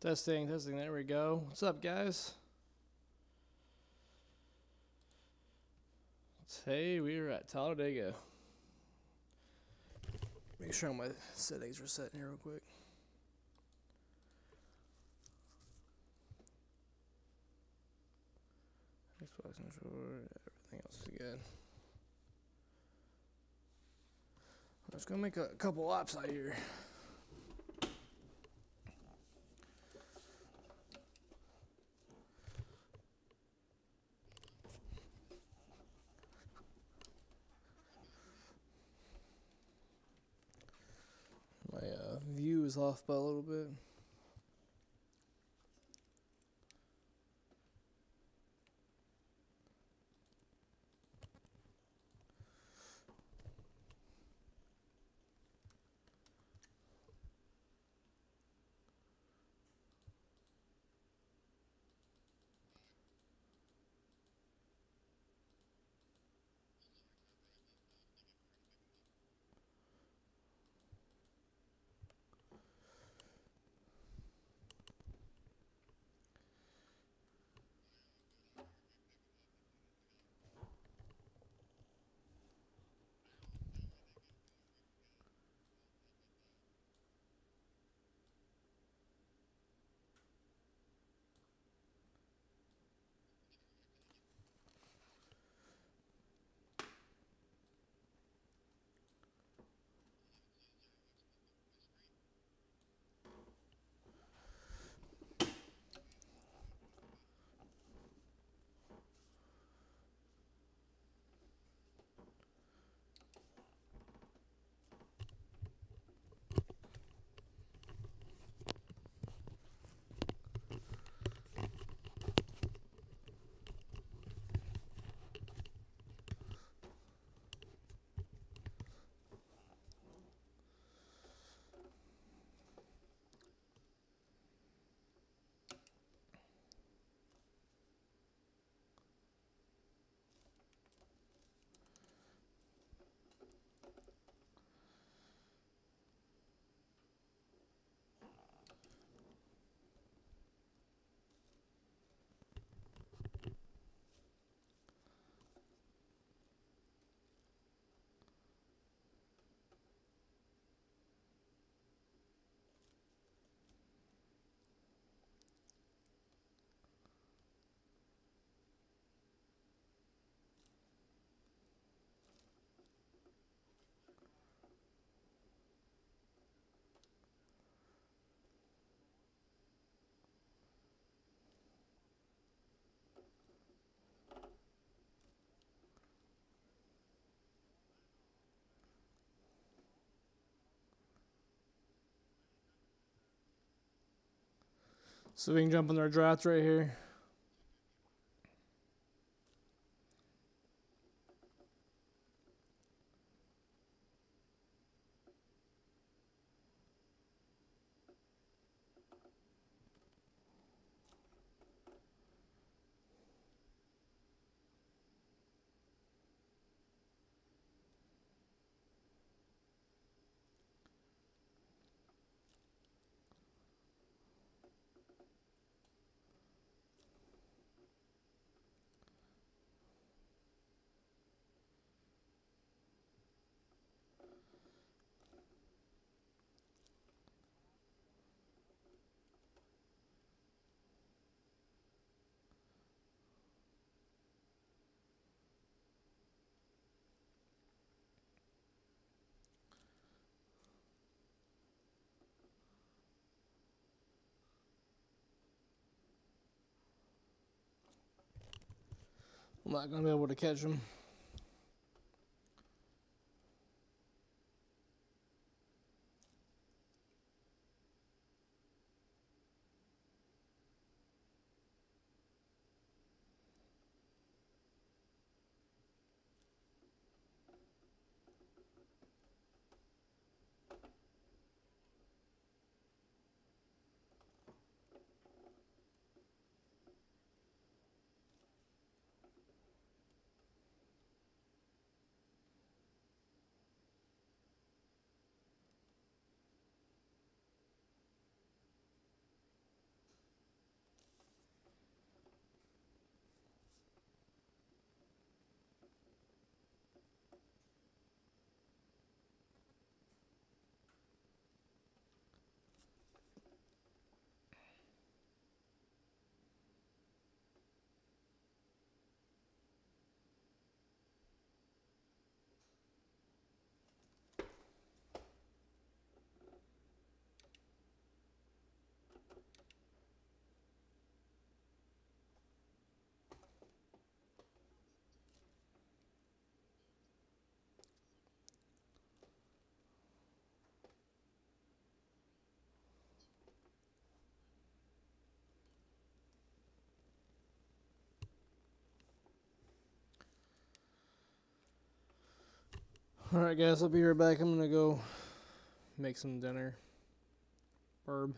Testing, testing. There we go. What's up, guys? Today we are at Talladega. Make sure my settings are set in here real quick. Xbox controller, everything else is good. I'm just gonna make a couple laps out here. My view is off by a little bit. So we can jump on our draft right here. I'm not gonna be able to catch him. Alright, guys, I'll be right back. I'm gonna go make some dinner. Herb.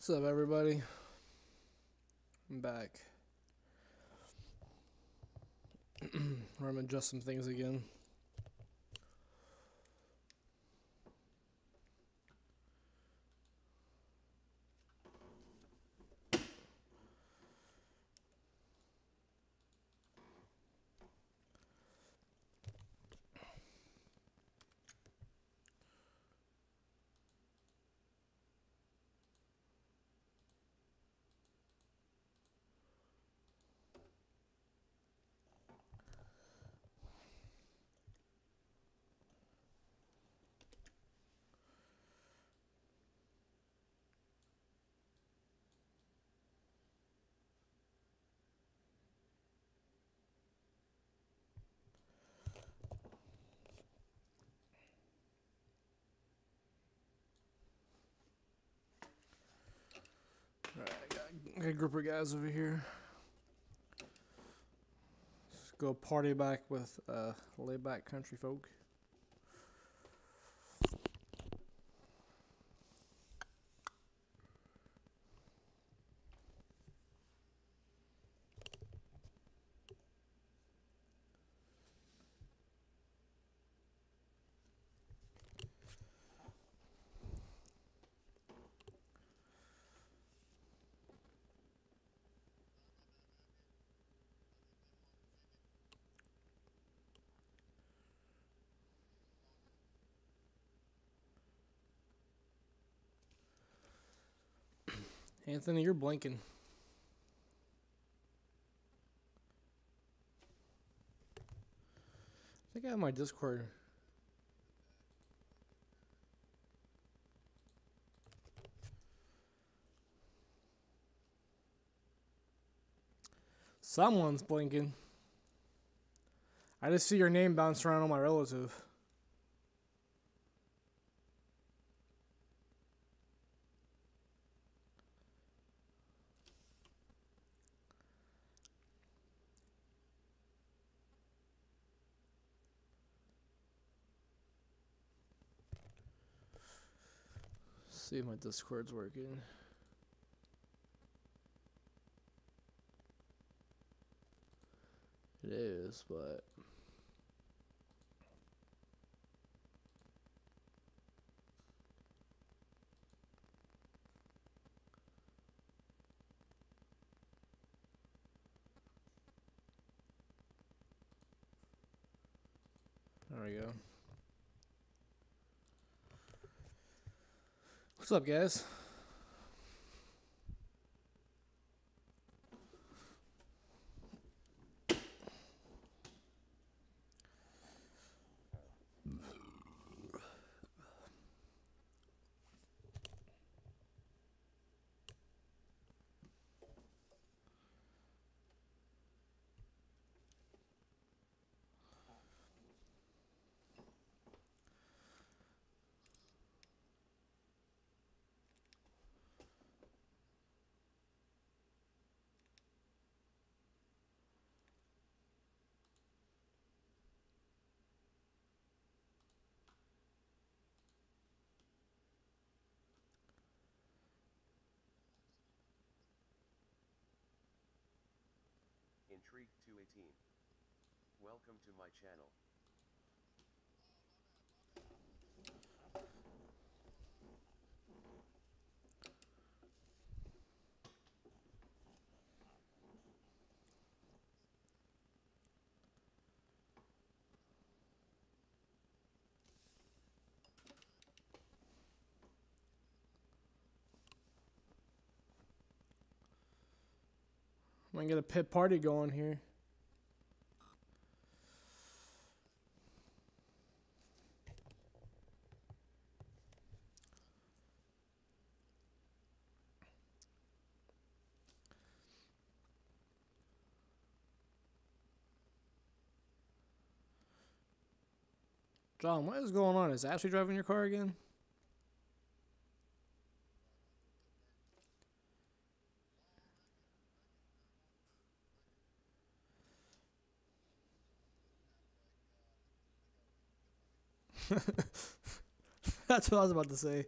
What's up, everybody? I'm back. I'm gonna adjust some things again. Alright, Got, a group of guys over here. Let's go party back with uh, laid back country folk. Anthony, you're blinking. I think I have my Discord. Someone's blinking. I just see your name bounce around on my relative. See if my Discord's working. It is, but There we go. What's up, guys? Intrigue 218. Welcome to my channel. I'm get a pit party going here. John, what is going on? Is Ashley driving your car again? That's what I was about to say.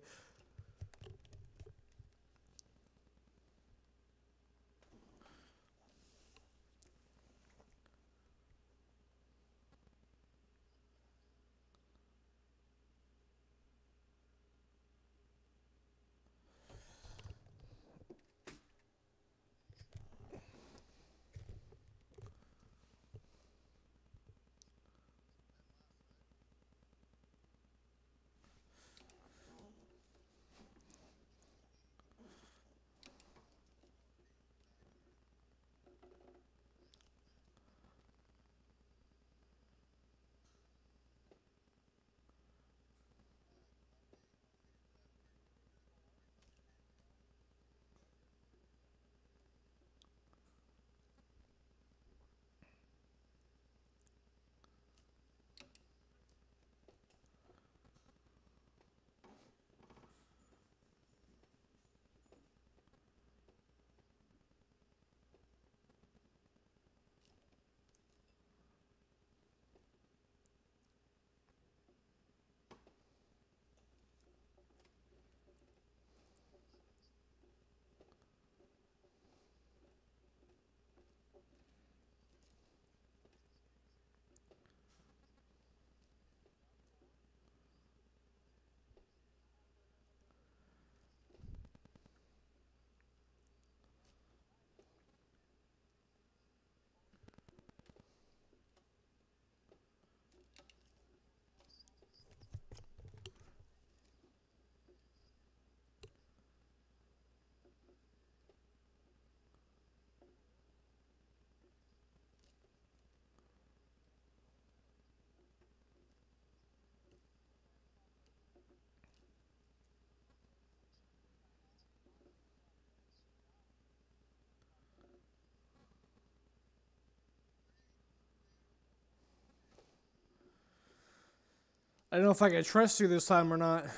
I don't know if I can trust you this time or not.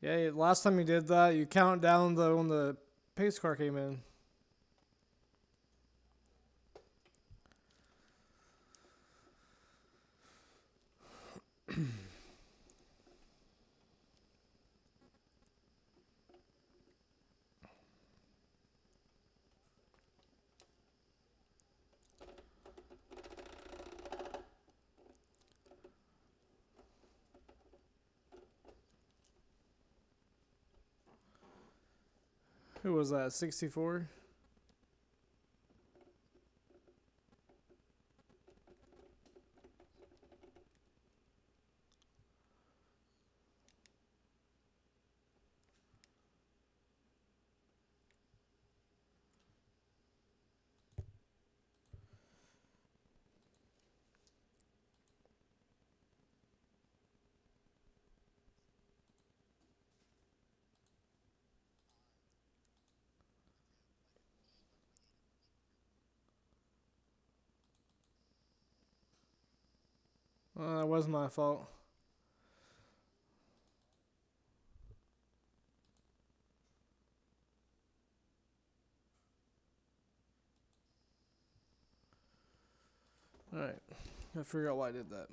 Yeah, last time you did that, you count down the when the pace car came in. Who was uh, that? 64? Uh, that was my fault. Alright, I figure out why I did that.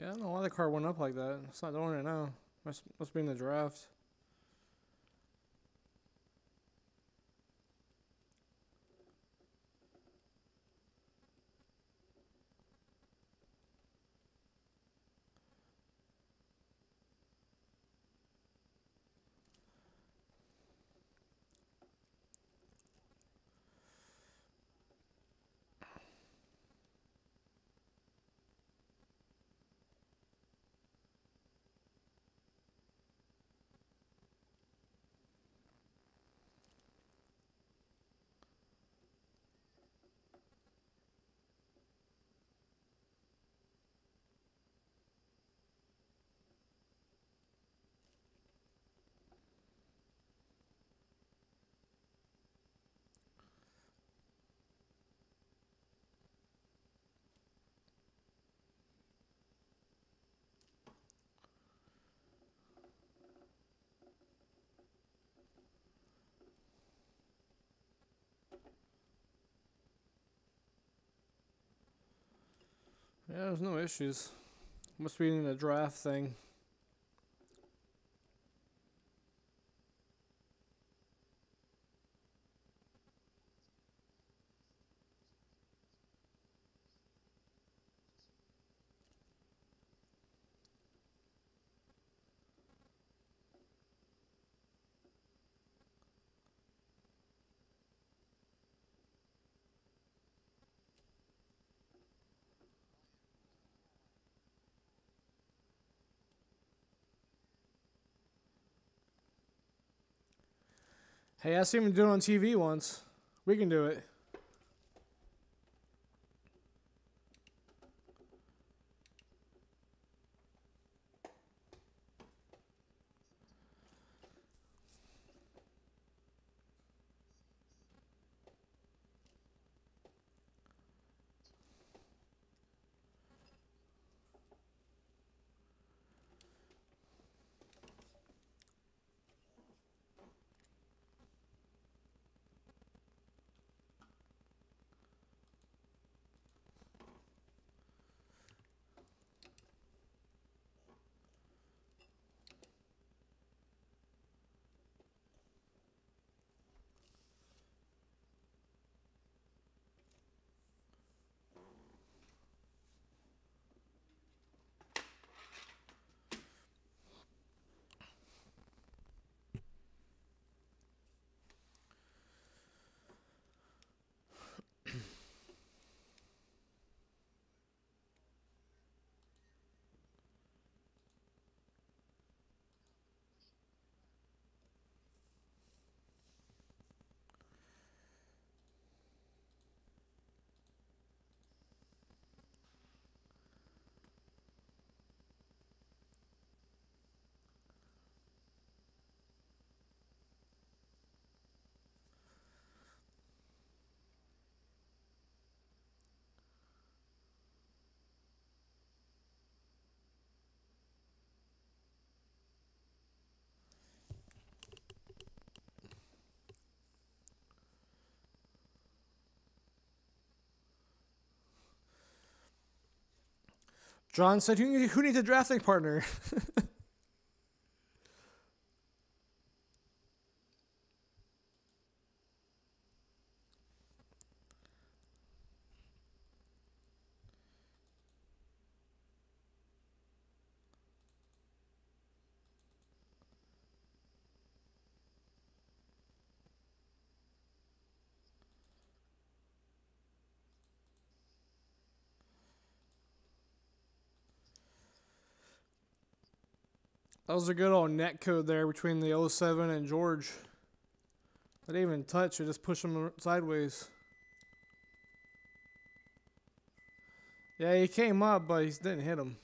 Yeah, I don't know why the car went up like that. It's not doing it now. Must must be in the draft. Yeah, there's no issues. Must be in the draft thing. Hey, I seen him do it on TV once. We can do it. John said, "Who, needs a drafting partner?" That was a good old net code there between the 07 and George. I didn't even touch, I just pushed him sideways. Yeah, he came up, but he didn't hit him.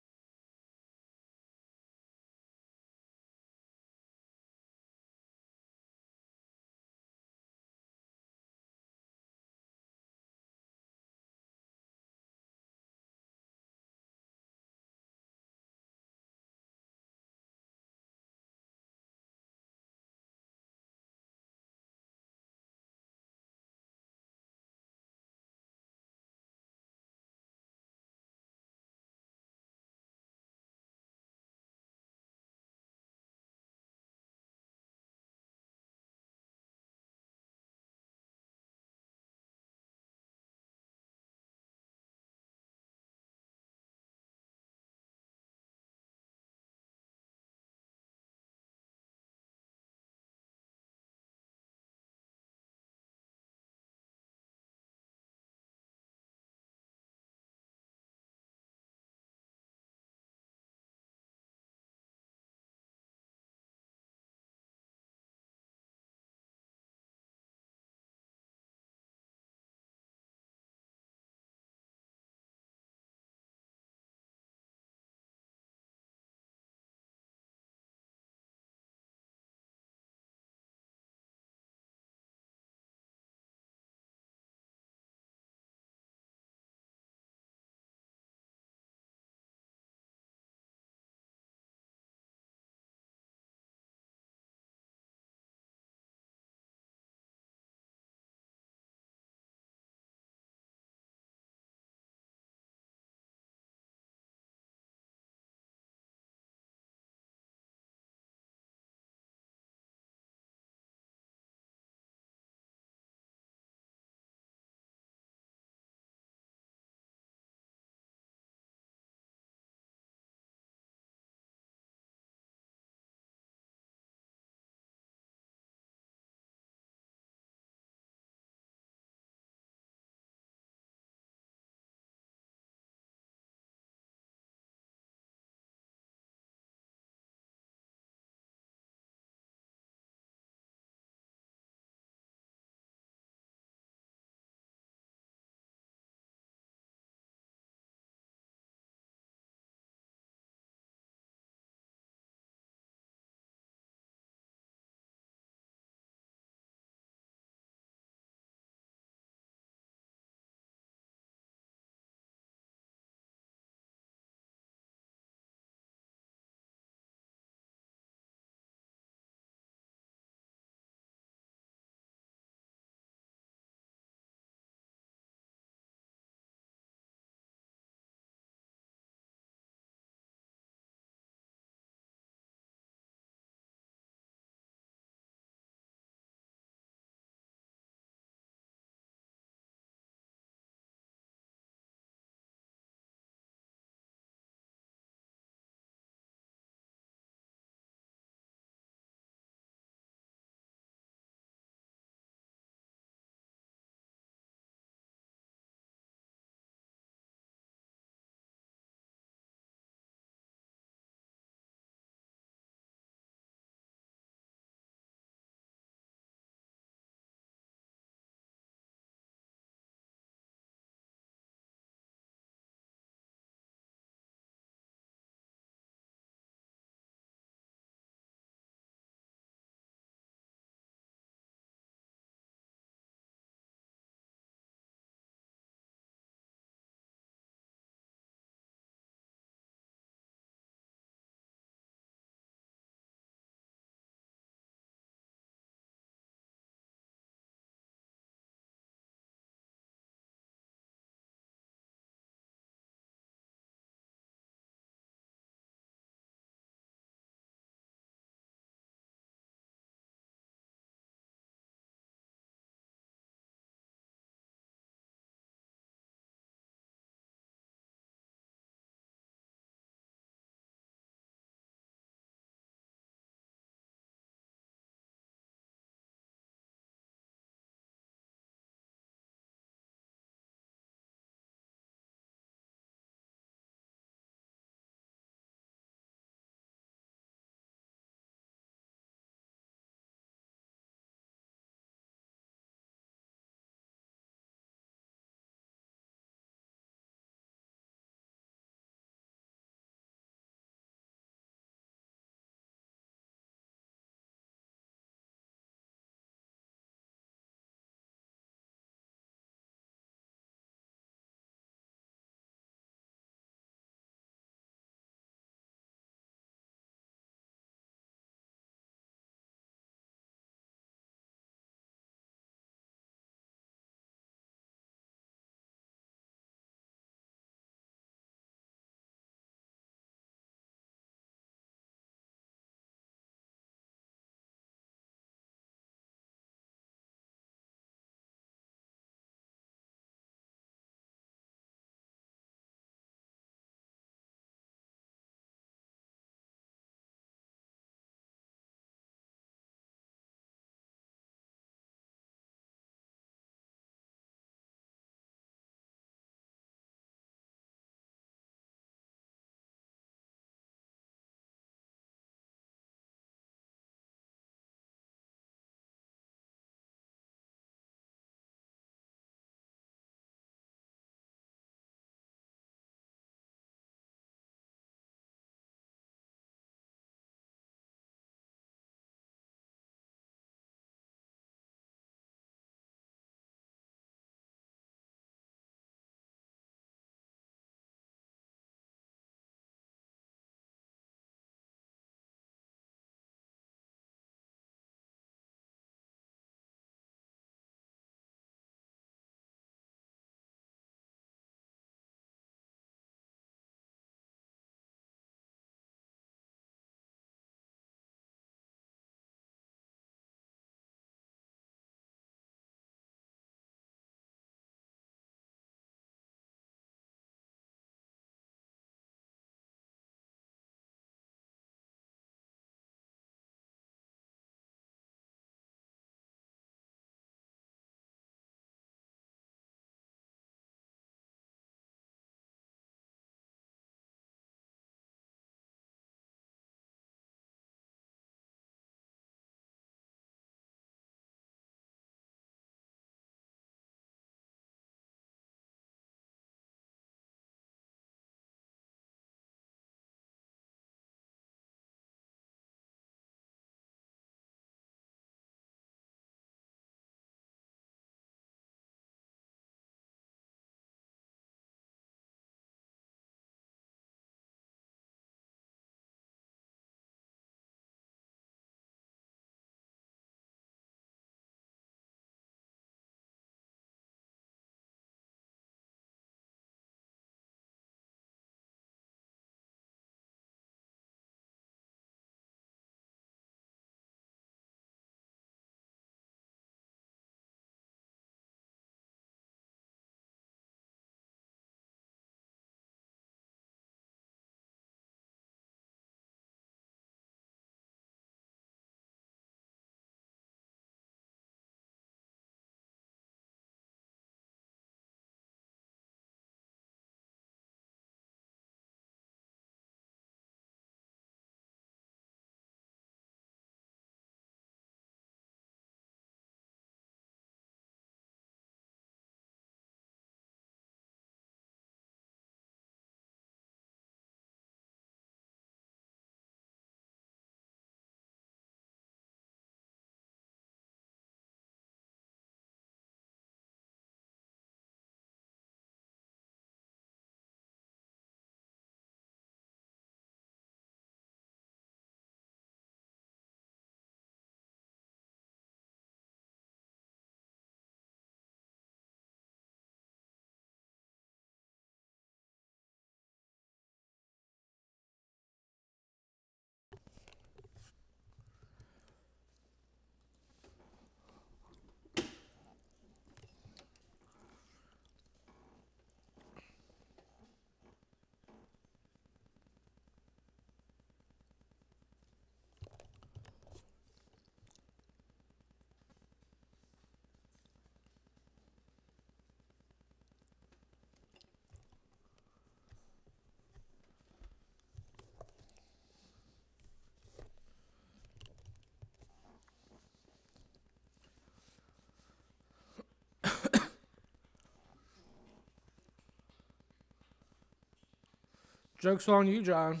Joke's on you, John.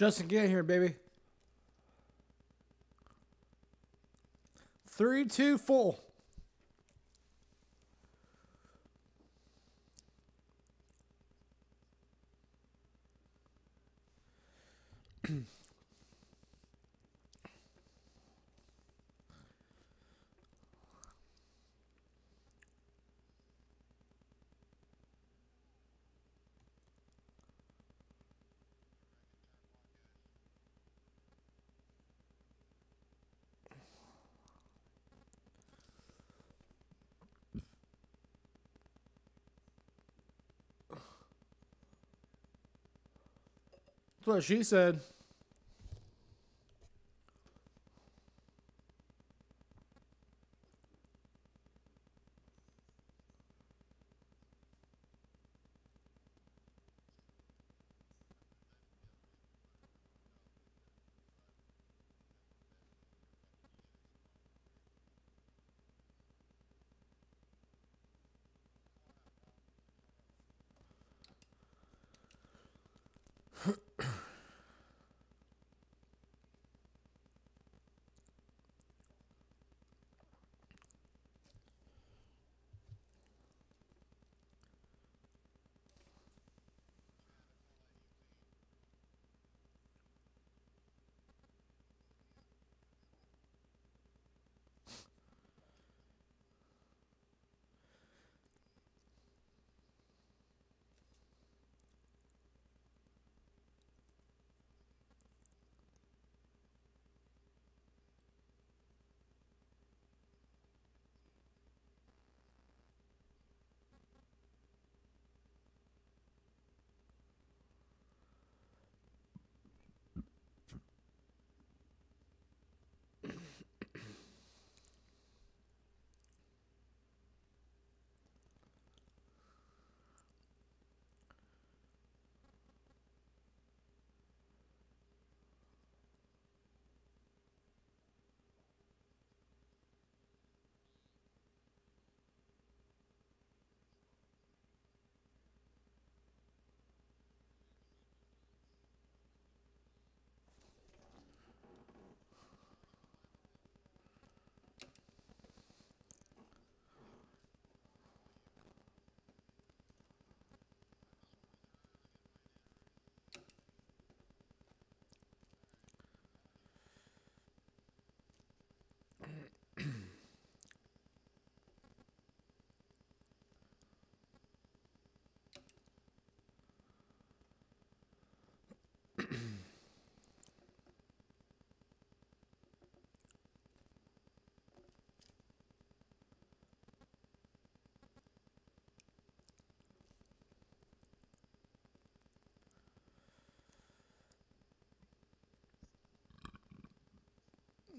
Justin, get in here, baby. Three, two, four. That's what she said.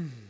Mm-hmm.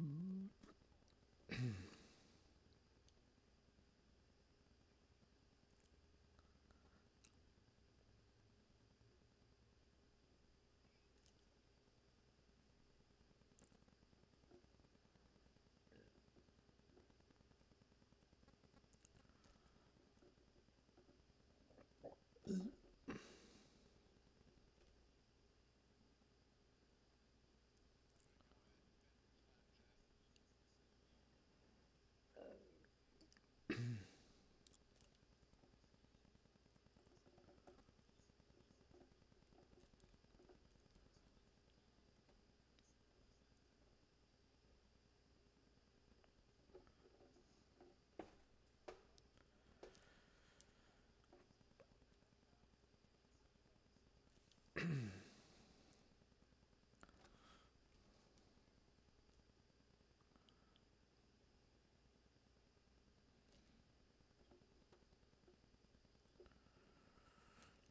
Mm-hmm.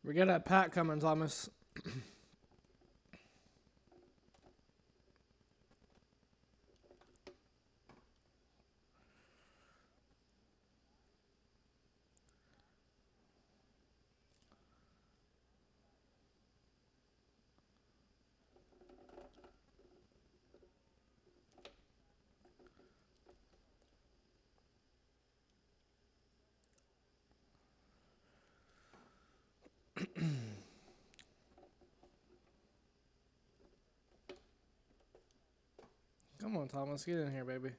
We got that pack coming, Thomas. Come on, Thomas, get in here, baby.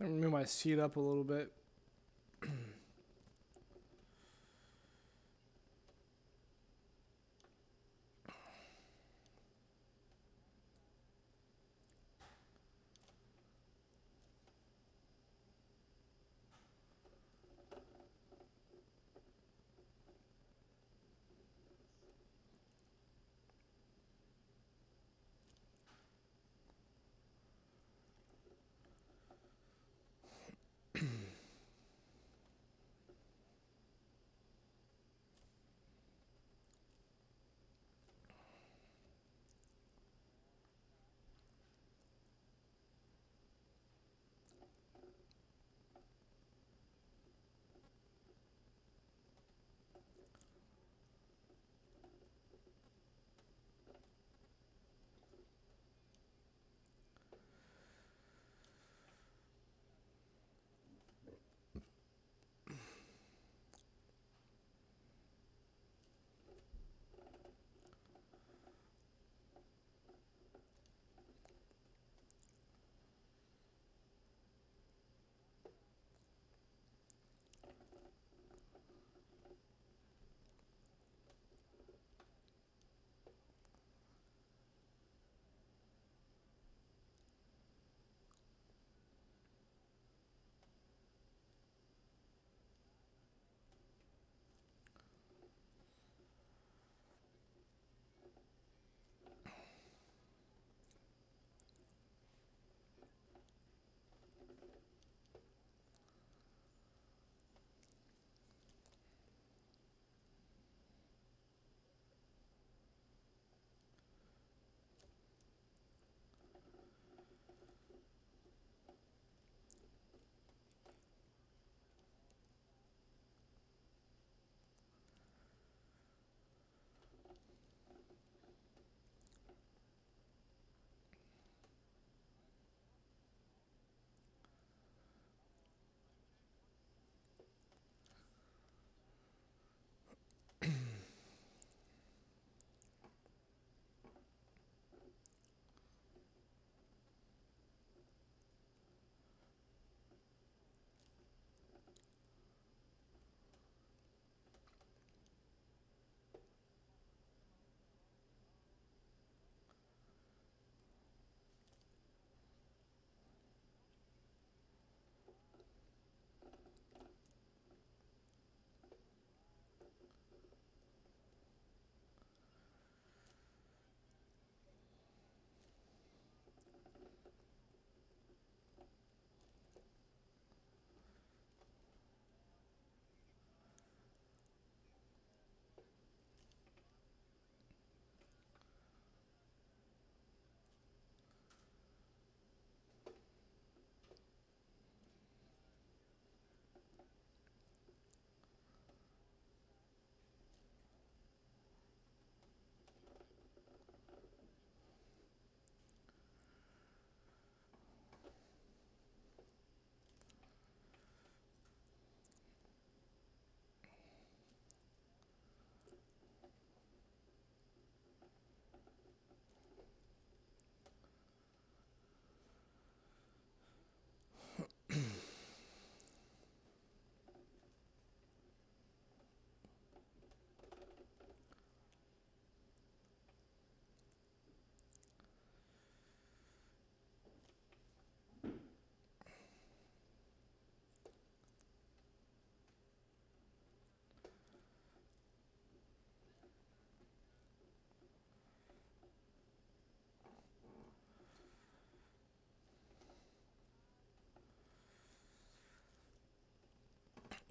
Let me move my seat up a little bit.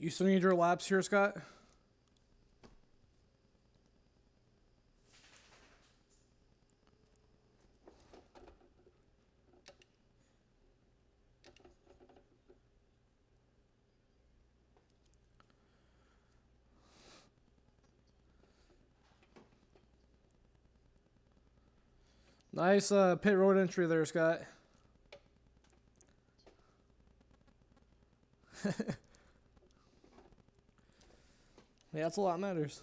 You still need your laps here, Scott? Nice uh, pit road entry there, Scott. Yeah, that's a lot matters.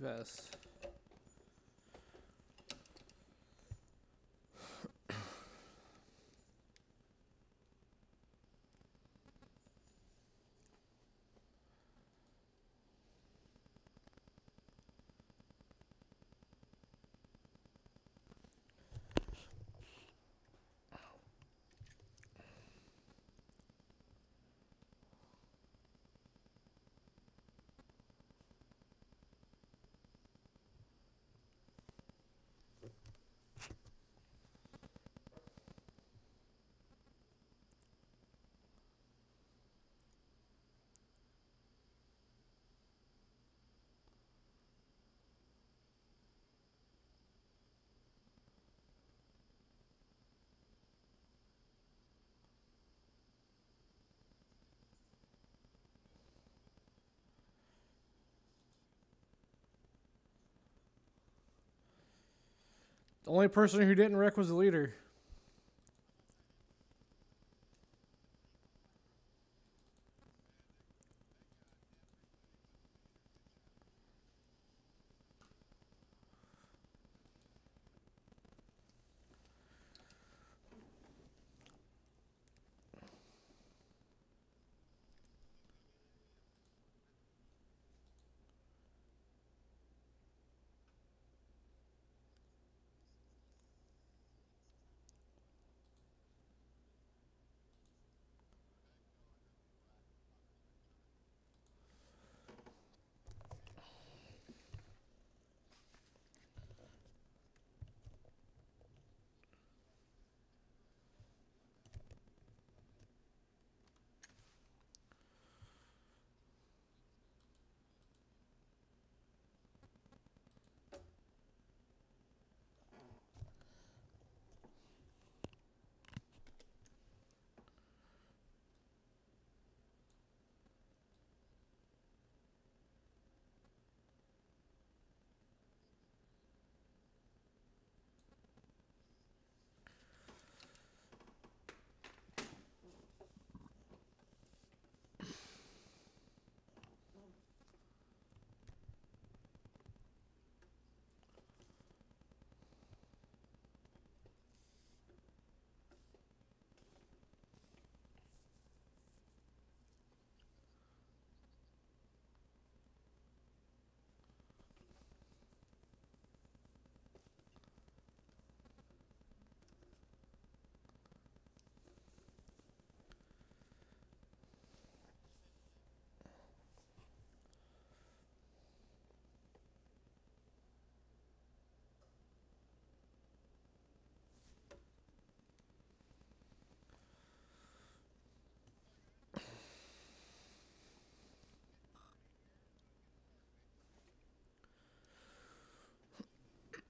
2S. The only person who didn't wreck was the leader.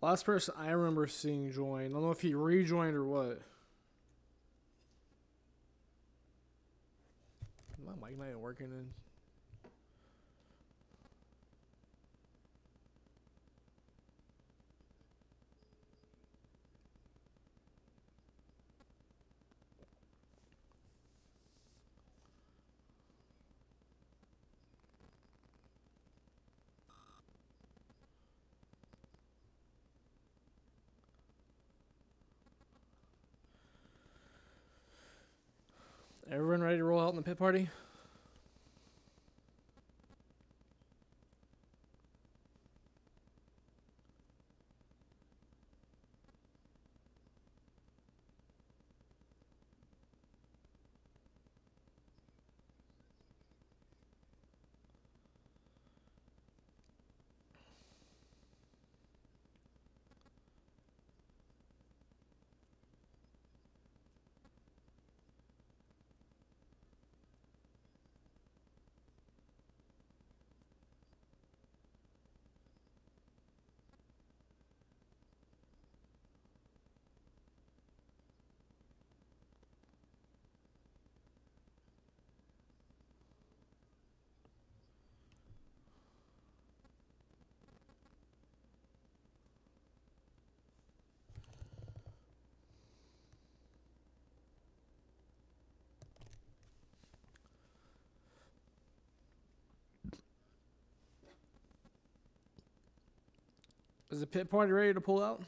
Last person I remember seeing join. I don't know if he rejoined or what. My mic not even working. In. Everyone ready to roll out in the pit party? Is the pit party ready to pull out?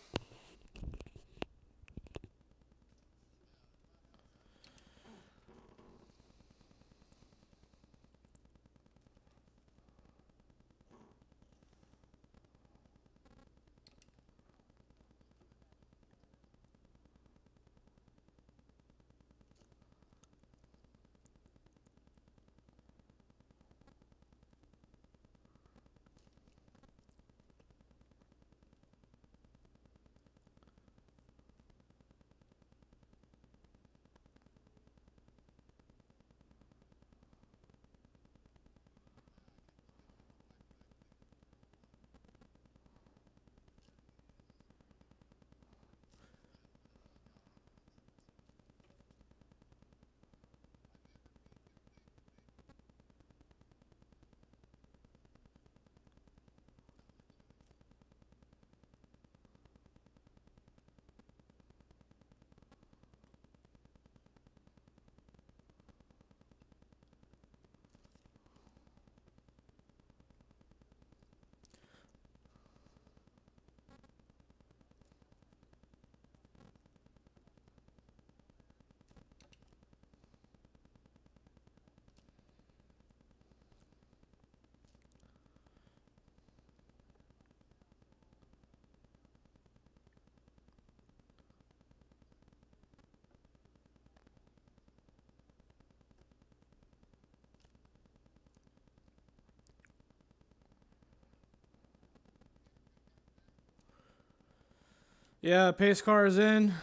Yeah, pace car is in.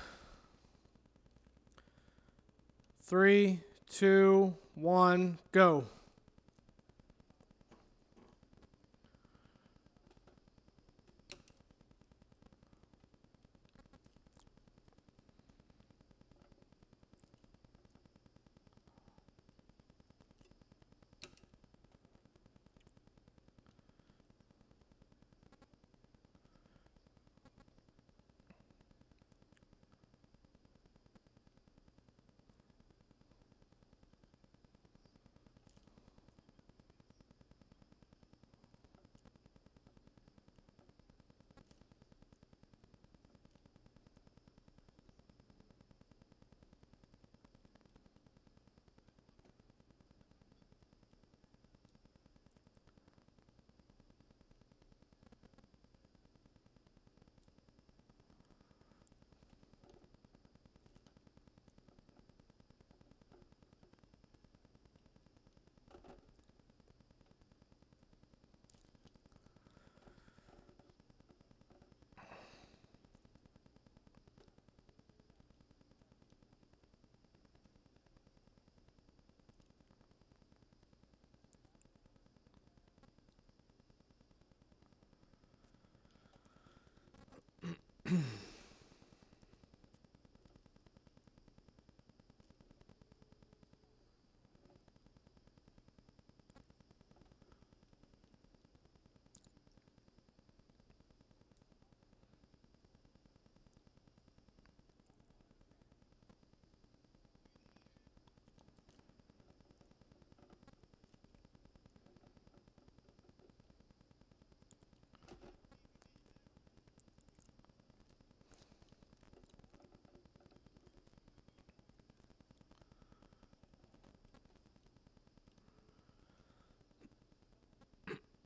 Three, two, one, go.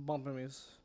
He's bumping me. s-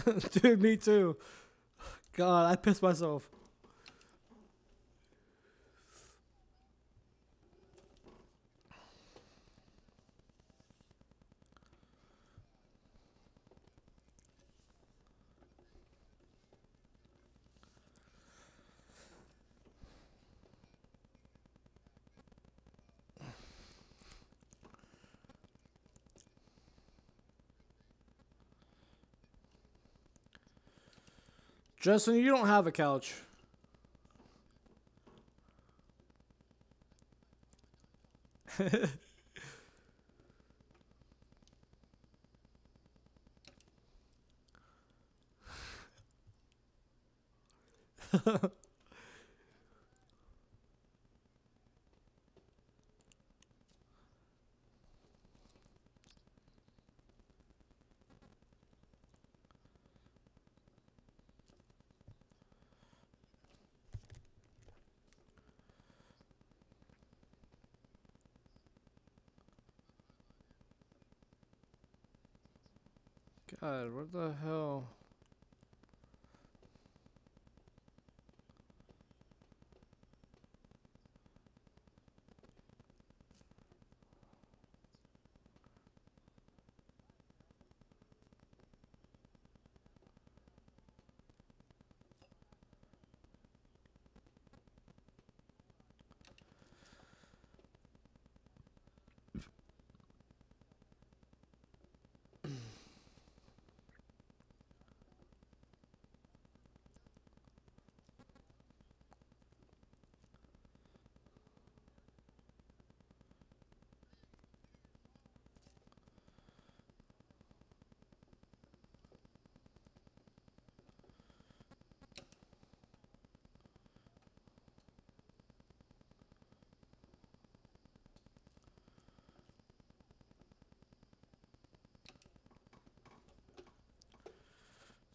Dude, me too. God, I pissed myself. Justin, you don't have a couch. God, what the hell?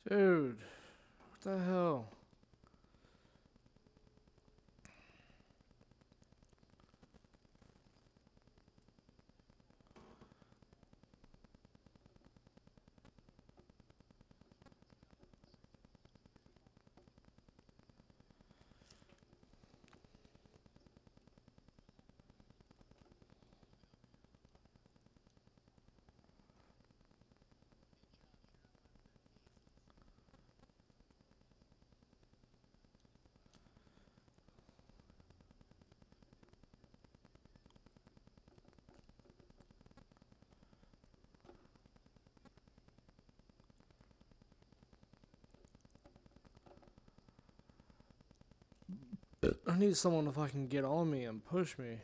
Dude, what the hell? I need someone to fucking get on me and push me.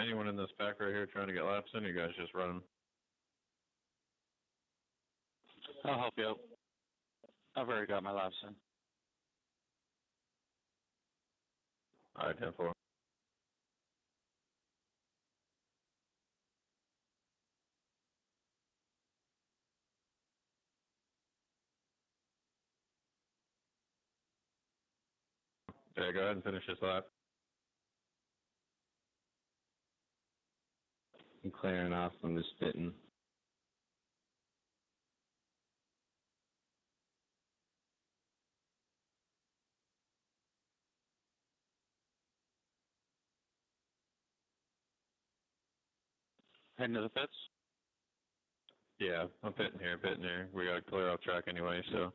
Anyone in this pack right here trying to get laps in? You guys just running? I'll help you out. I've already got my laps in. All right, ten four. Okay, go ahead and finish this lap. Clearing off. I'm just spitting. Heading to the pits. Yeah, I'm pitting here, pitting here. We gotta clear off track anyway, so.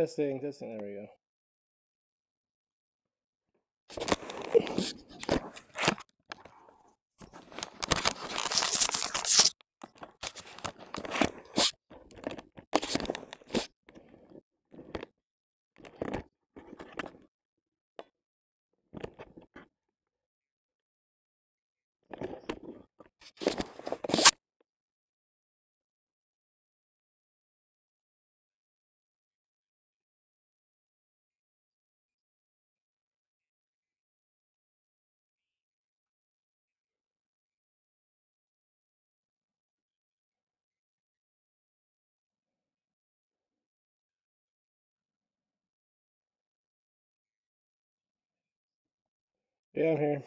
Testing, testing. There we go. Yeah, I'm here.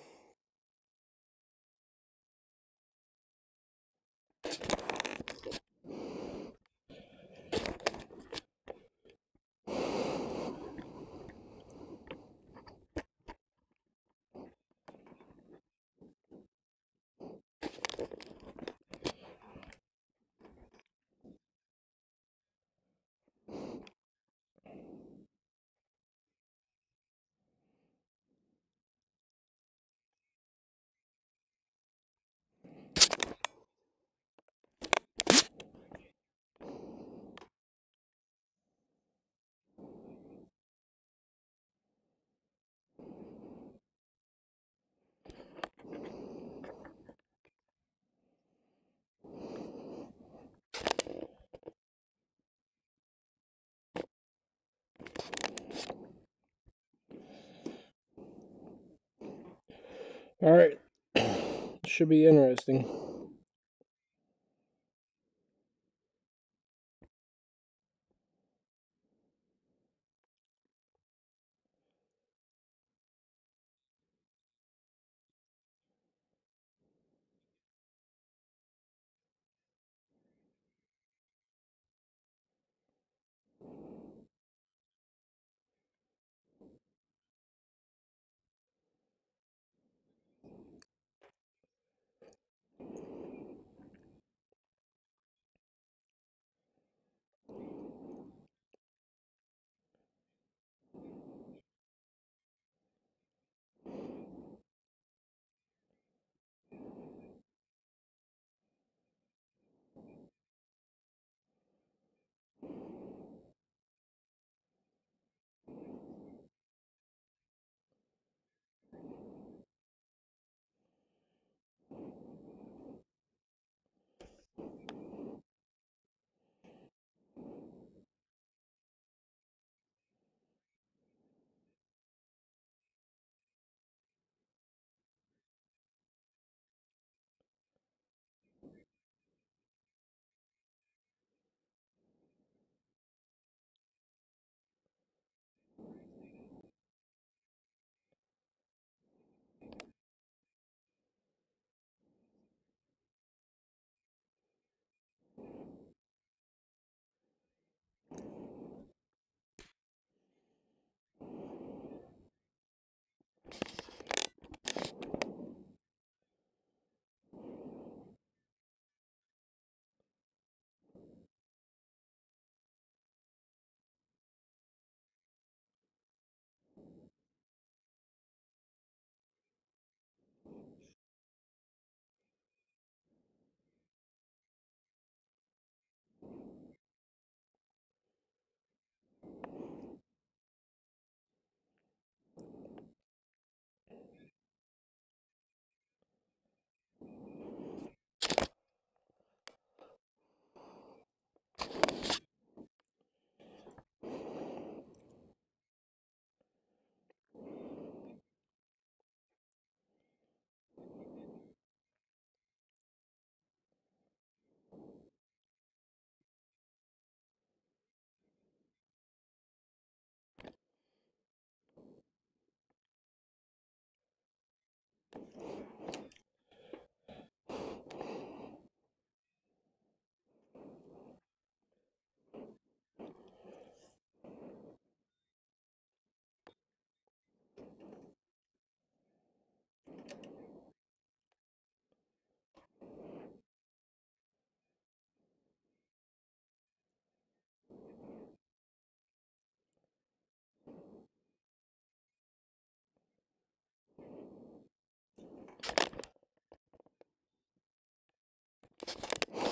All right. Should be interesting.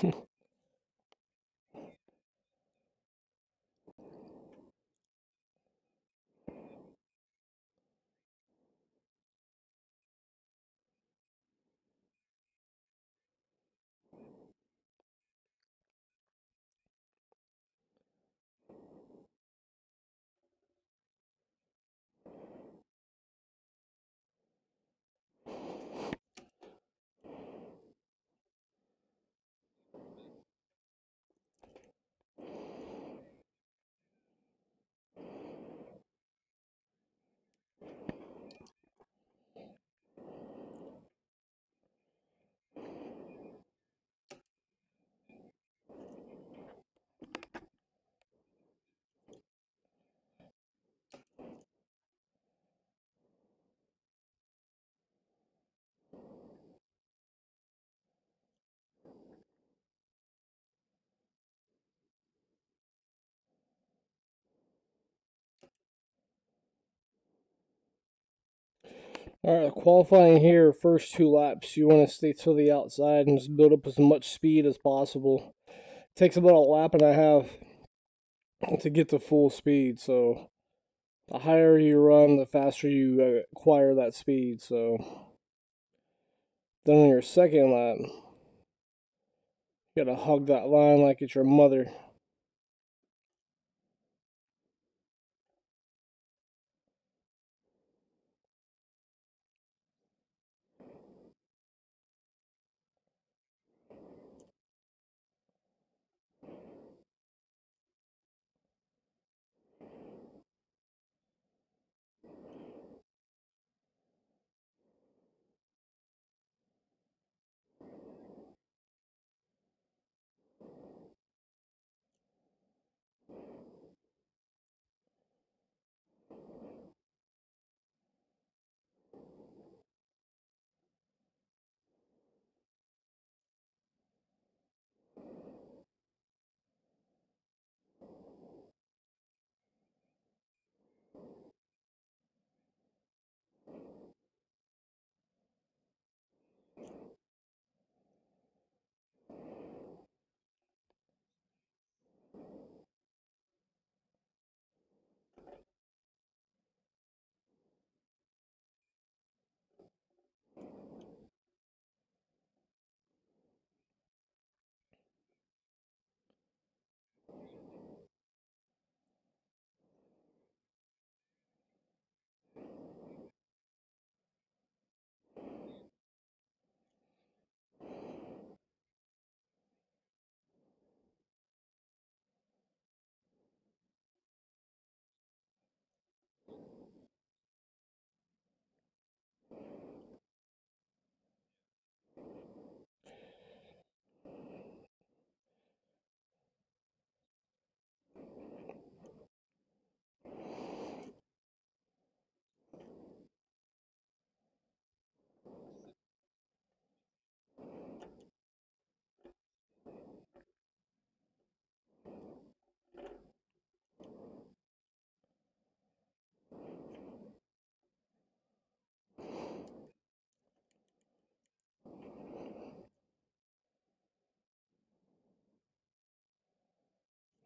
All right, qualifying here, first two laps, you want to stay to the outside and just build up as much speed as possible. It takes about a lap and a half to get to full speed, so the higher you run, the faster you acquire that speed. So then on your second lap, you gotta hug that line like it's your mother.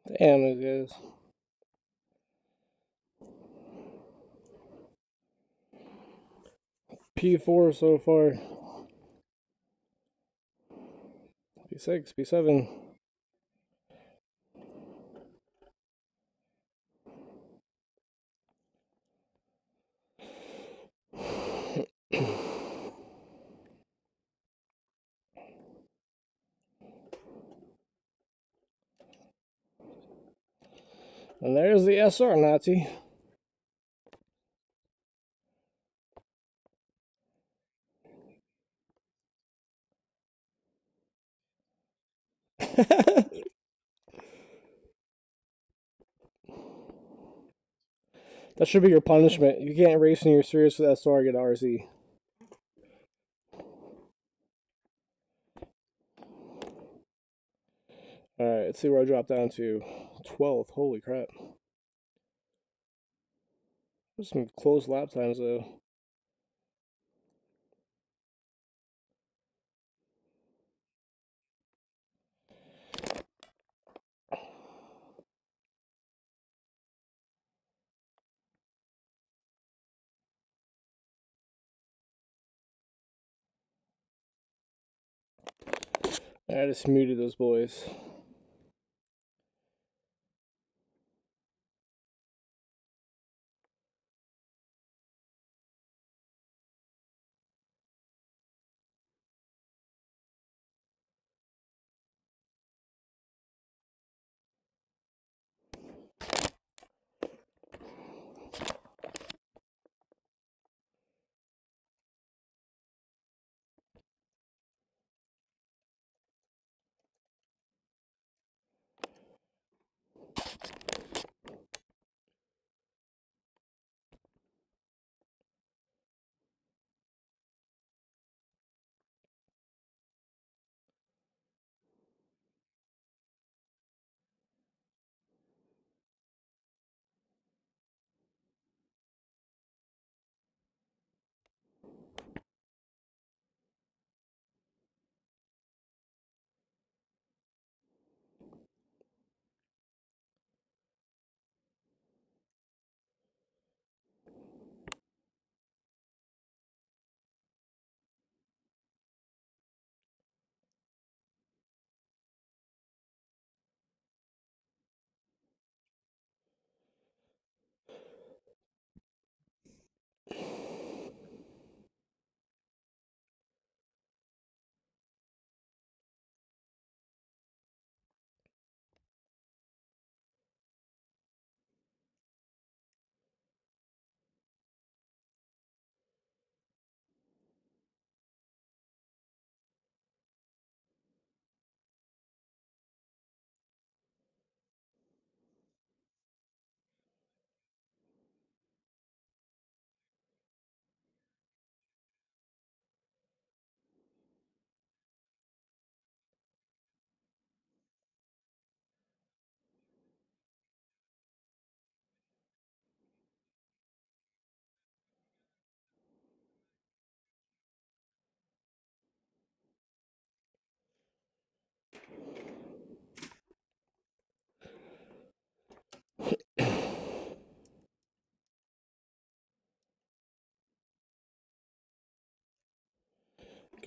Damn it is. P4 so far. P6, P7. And there's the SR Nazi. that should be your punishment. You can't race and you're serious with SR, get RZ. Alright, let's see where I drop down to. 12th. Holy crap. There's some close lap times though. I just muted those boys.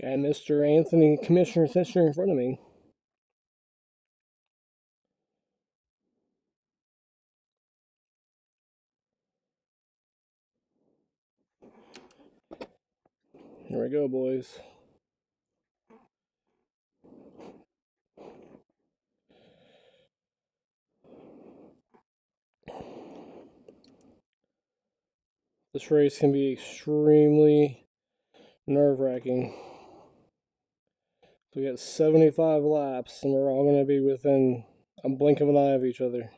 Got Mr. Anthony Commissioner Fisher in front of me. Here we go, boys. This race can be extremely nerve wracking. So we got 75 laps, and we're all going to be within a blink of an eye of each other.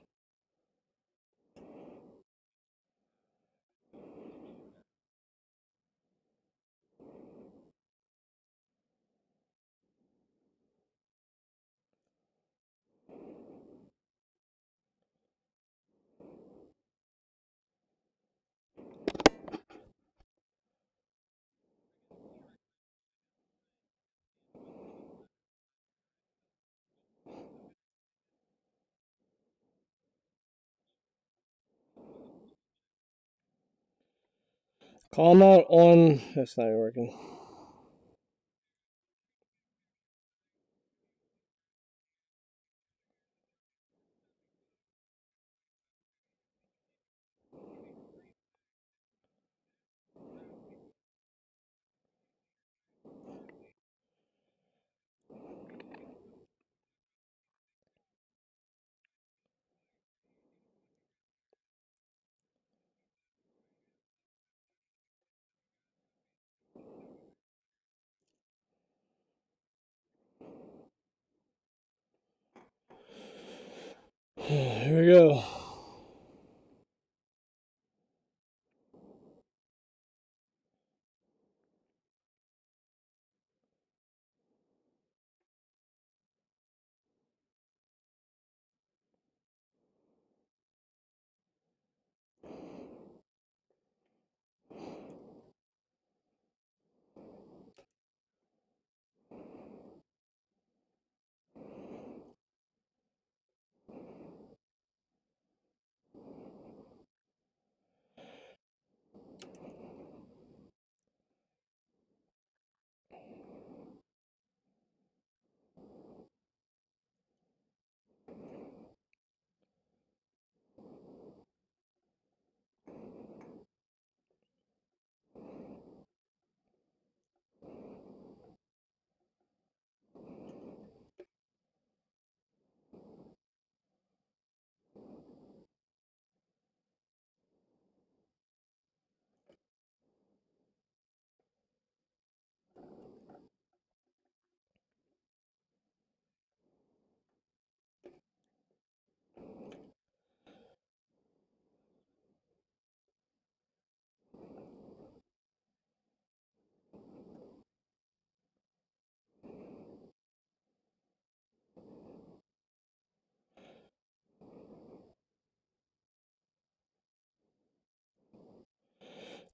Out on. That's not working.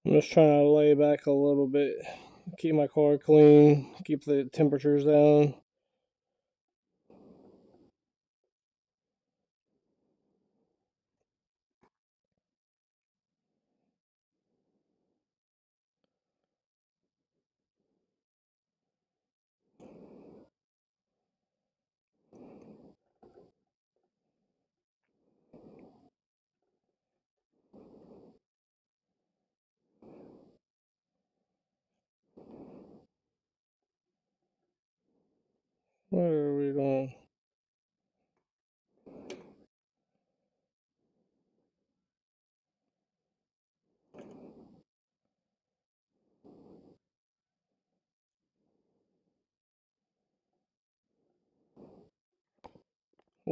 I'm just trying to lay back a little bit, keep my car clean, keep the temperatures down. Where are we going?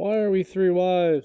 Why are we three wide?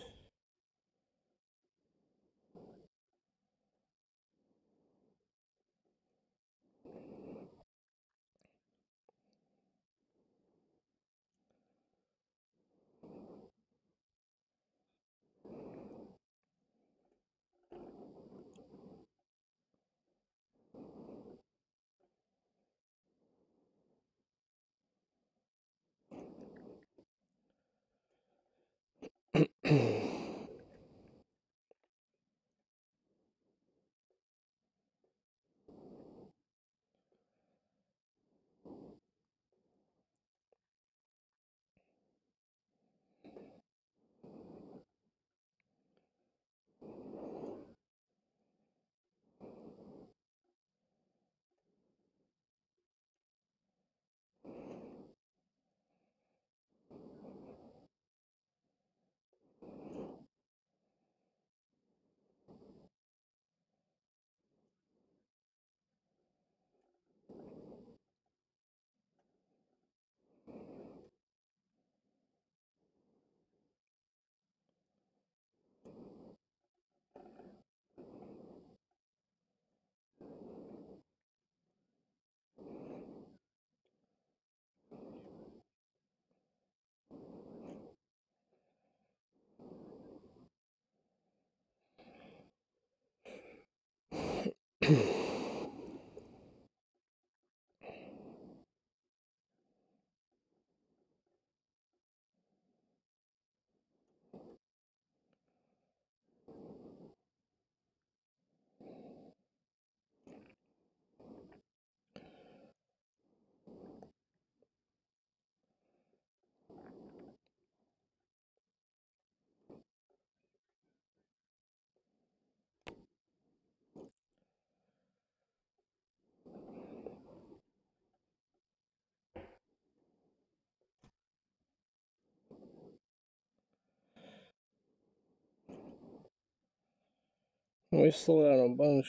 We slow down a bunch.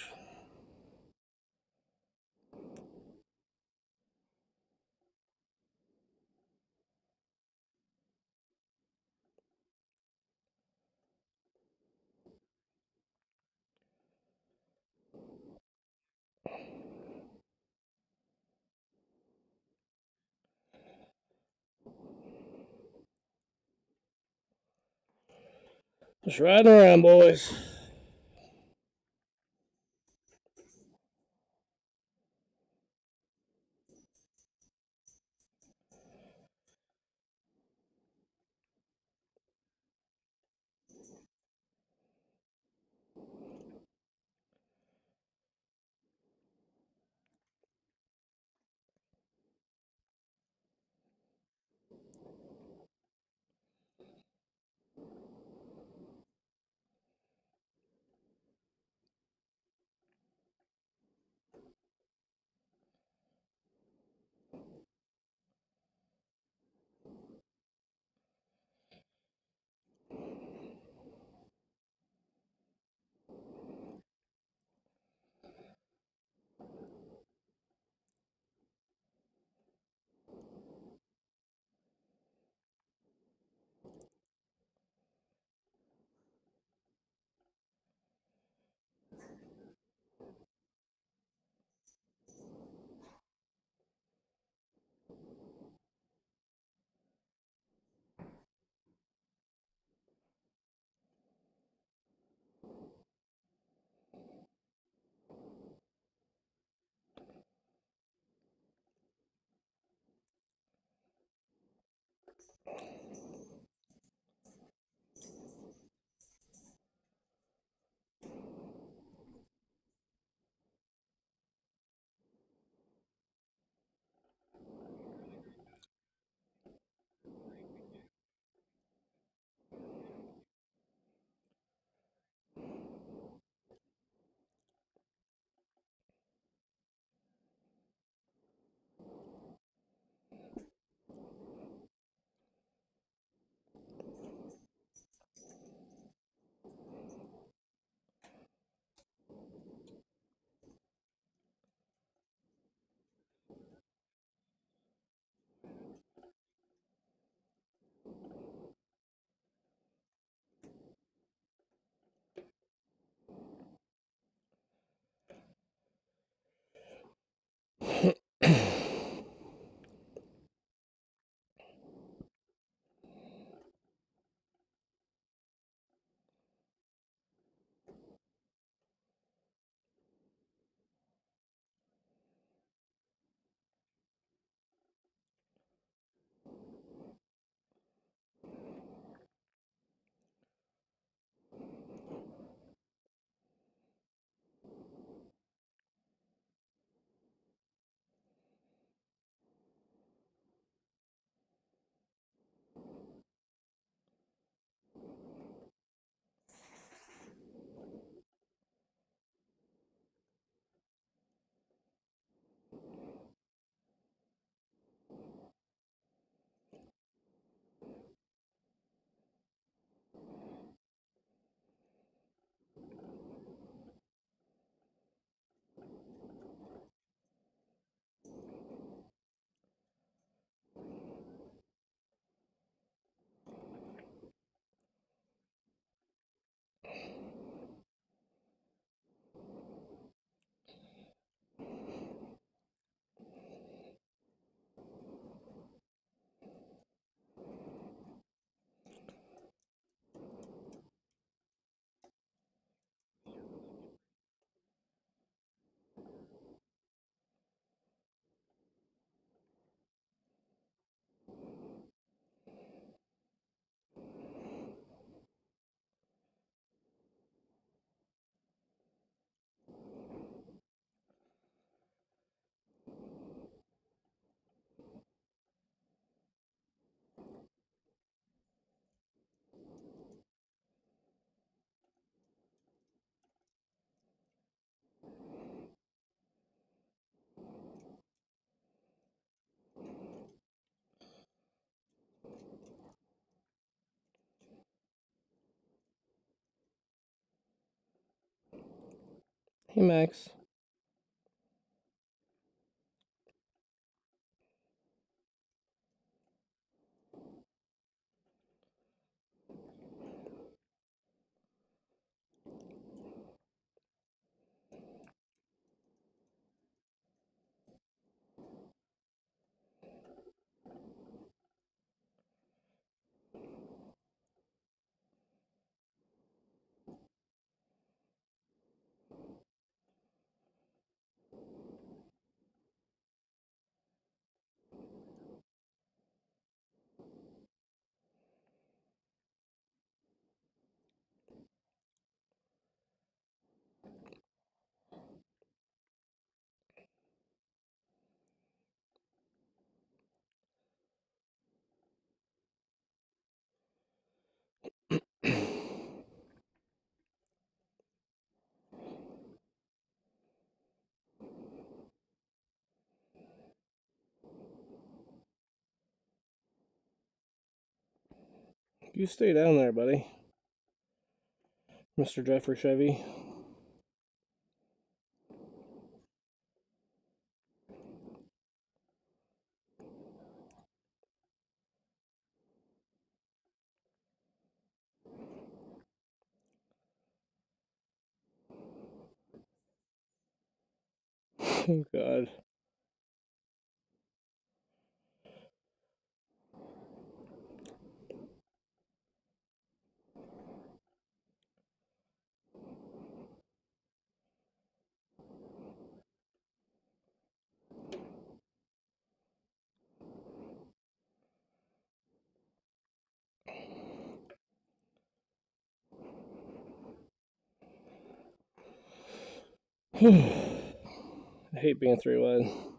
Just riding around, boys. Hey, Max. You stay down there, buddy. Mr. Jeffrey Chevy. Oh, God. I hate being three wide.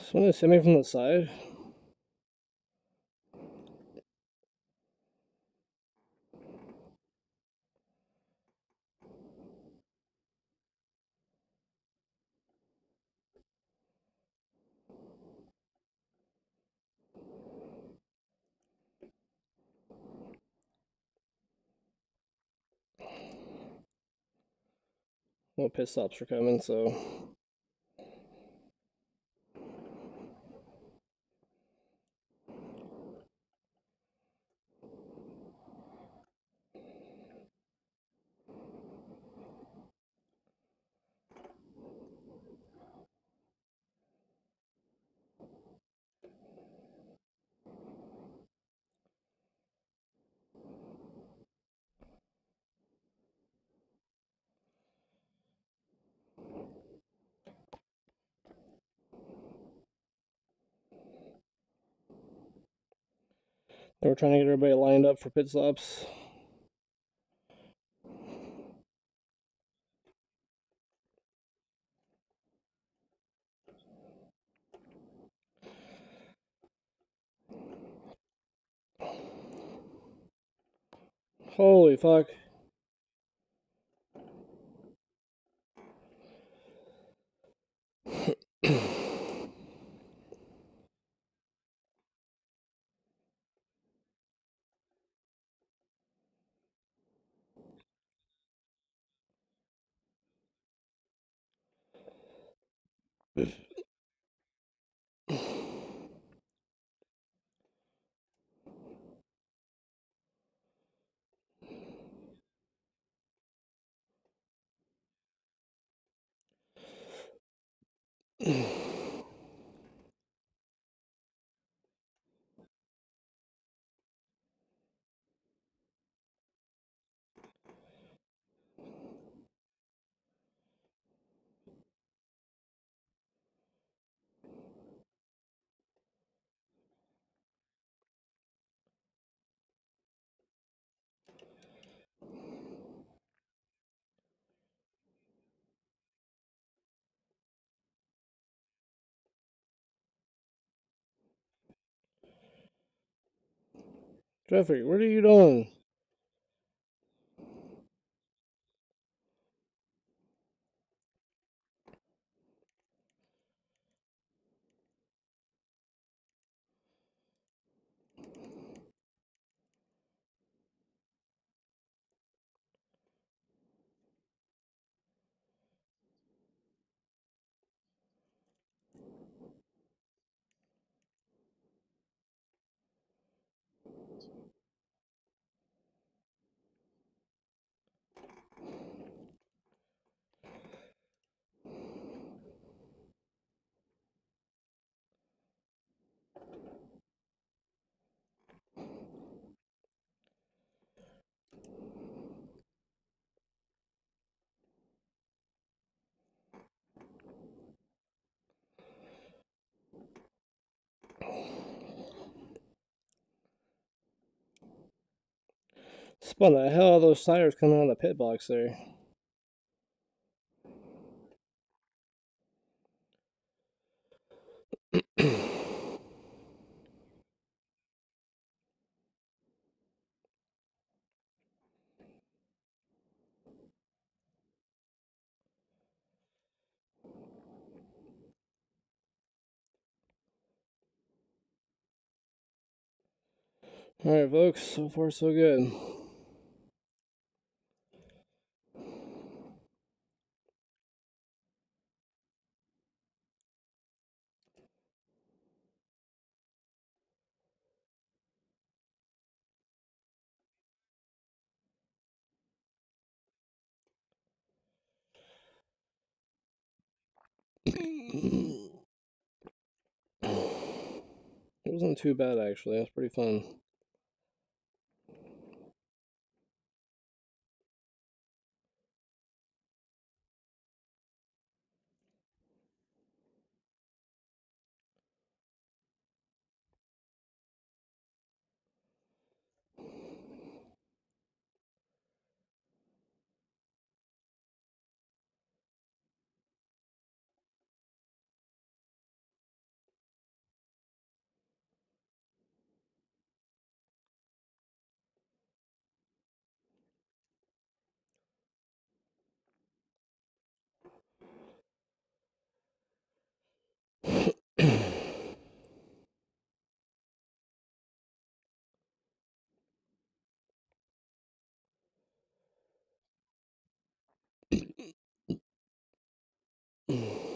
Someone send me from the side. Well, pit stops are coming, so were trying to get everybody lined up for pit stops. Holy fuck. Ugh. Jeffrey, what are you doing? Spun the hell are those tires coming out of the pit box there? Alright, folks, so far so good. It wasn't too bad actually. It was pretty fun. Mm.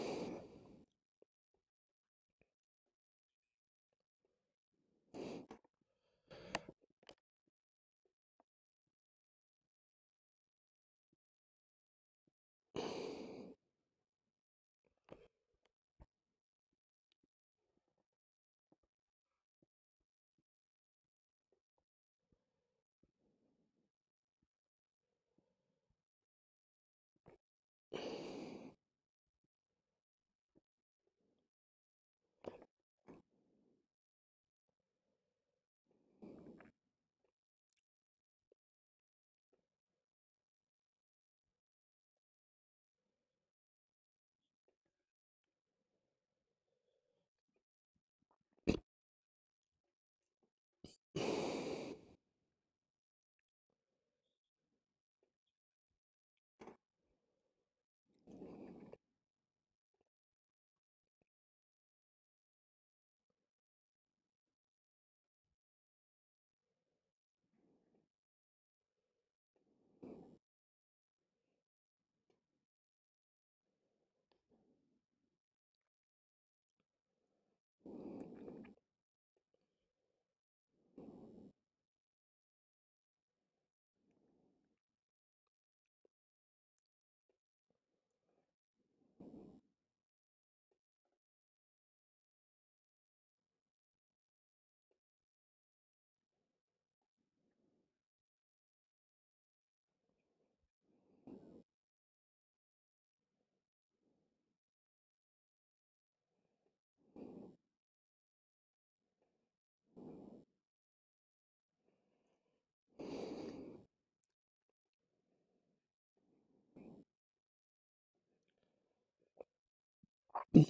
Come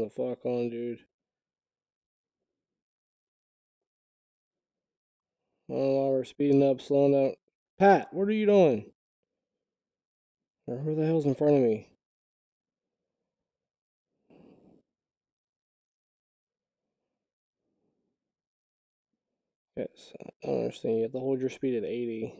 the fuck on, dude. Oh, while we're speeding up, slowing down. Pat, what are you doing? Where who the hell's in front of me? I don't understand. You have to hold your speed at 80.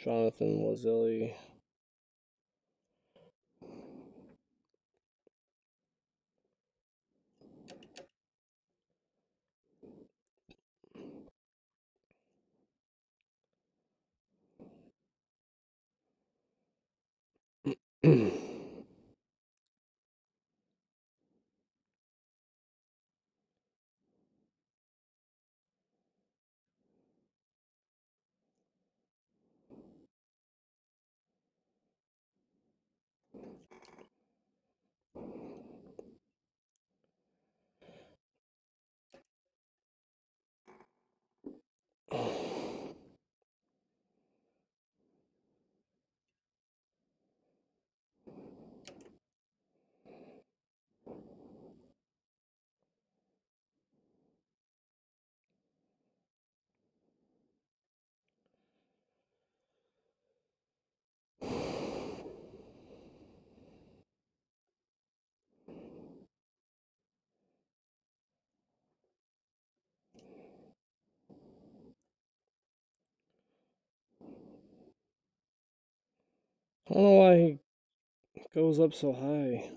Jonathan Wazili. I don't know why he goes up so high.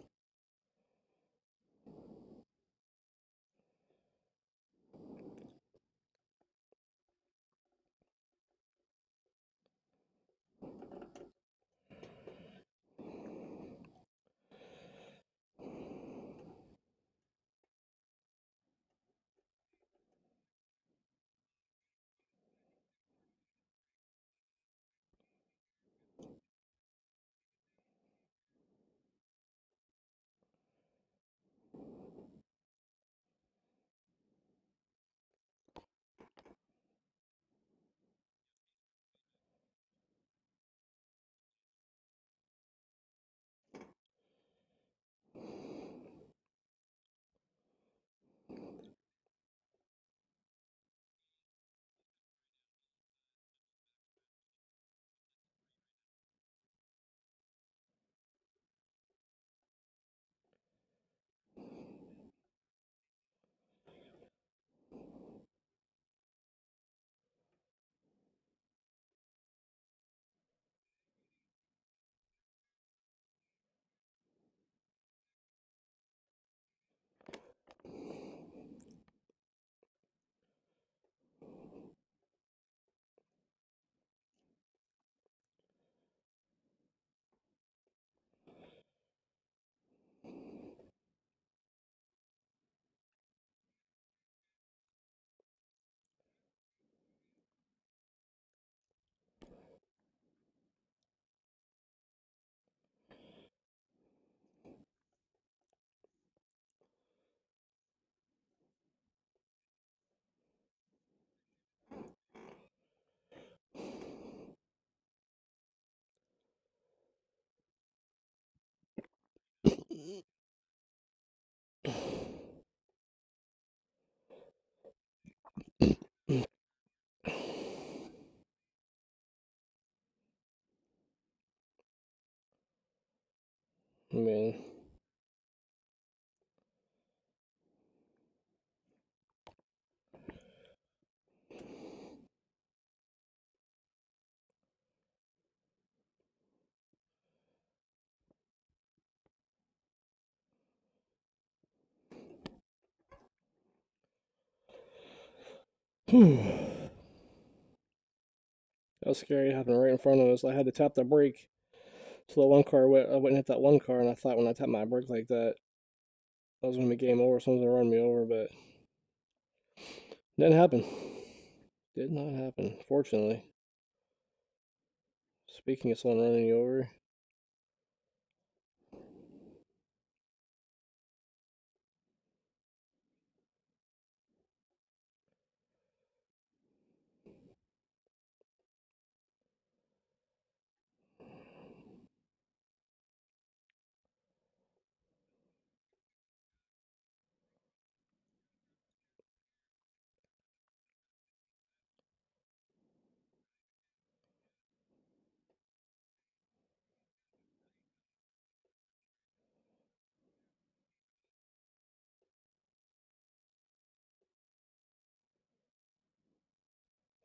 Man. that was scary. It happened right in front of us. I had to tap the brake. So the one car went, I went and hit that one car, and I thought when I tapped my brake like that, that was gonna be game over. Someone's gonna run me over, but didn't happen. Did not happen, fortunately. Speaking of someone running you over,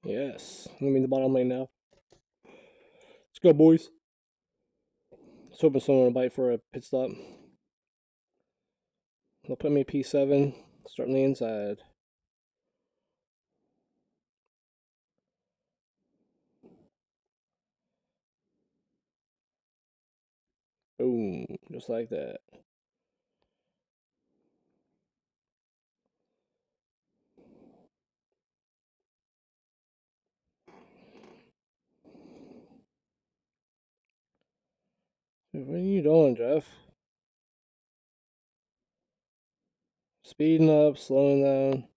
Yes. I mean the bottom lane now. Let's go, boys. Let's hoping someone will bite for a pit stop. They'll put me P7, starting the inside. Boom, just like that. What are you doing, Jeff? Speeding up, slowing down.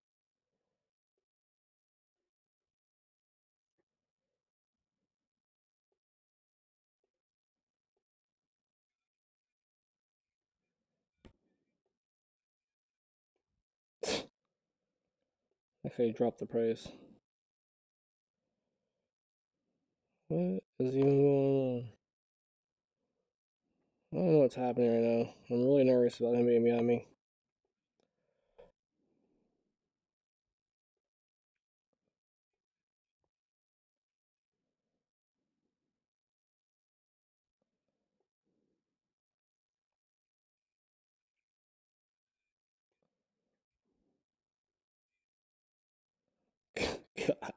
Okay, drop the price. What is even going on? I don't know what's happening right now. I'm really nervous about him being behind me. God.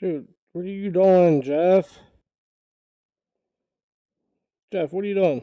Dude, what are you doing, Jeff? Jeff, what are you doing?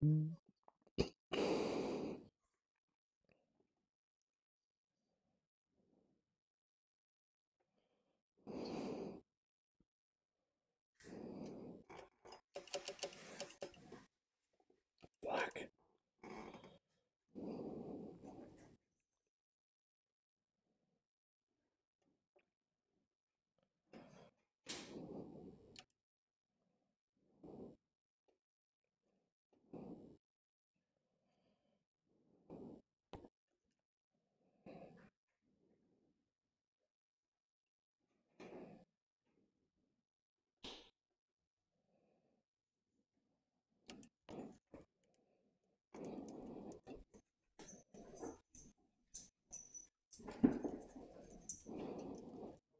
Fuck.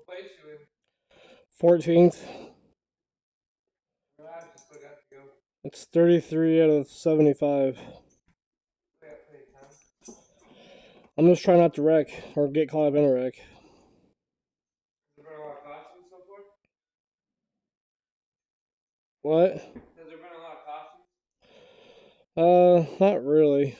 Place you in? Fourteenth. It's thirty-three out of seventy-five. I'm just trying not to wreck or get caught up in a wreck. What? Has there been a lot of? Uh, not really.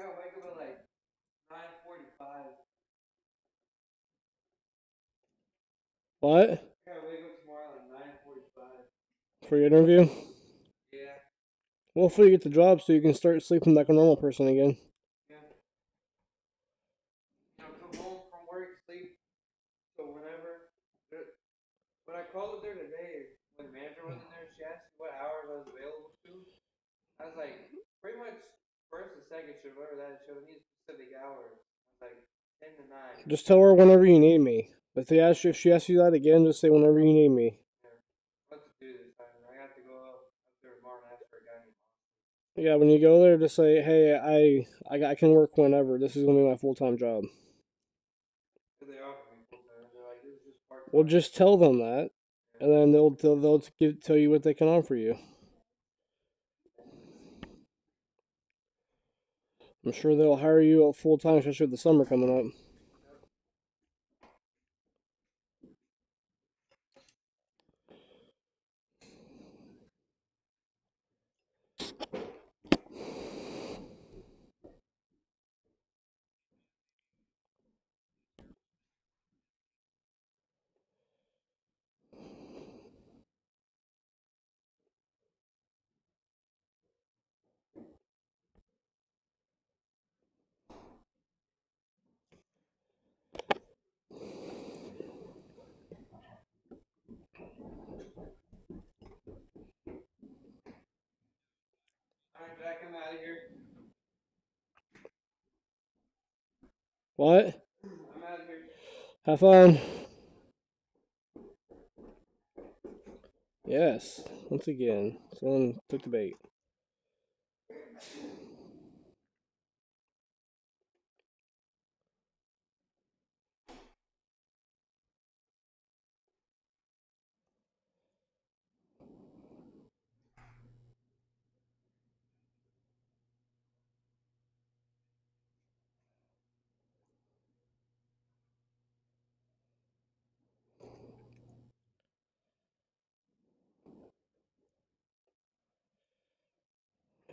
I wake up at like nine forty-five. What? I gotta wake up tomorrow at nine forty-five. For your interview? Yeah. Well, hopefully you get the job so you can start sleeping like a normal person again. Yeah. You know, come home from work, sleep. So whenever, there- when I called up there today, when the manager wasn't there, she asked me what hours I was available to. I was like, pretty much second shift, whatever that show needs specific hours. Like ten to nine. Just tell her whenever you need me. If they ask you, if she asks you that again, just say whenever you need me. What to do this time? I have to go up, up there tomorrow and ask for a guy named. Yeah, when you go there, just say, "Hey, I I, I can work whenever. This is gonna be my full time job." Cause they offered me full time. They're like, this is just. Well, just tell them that, and then they'll they'll, they'll give, tell you what they can offer you. I'm sure they'll hire you full time, especially with the summer coming up. Alright, Jack, I'm out of here. What? Have fun. Yes, once again, someone took the bait.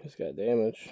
He's got damage.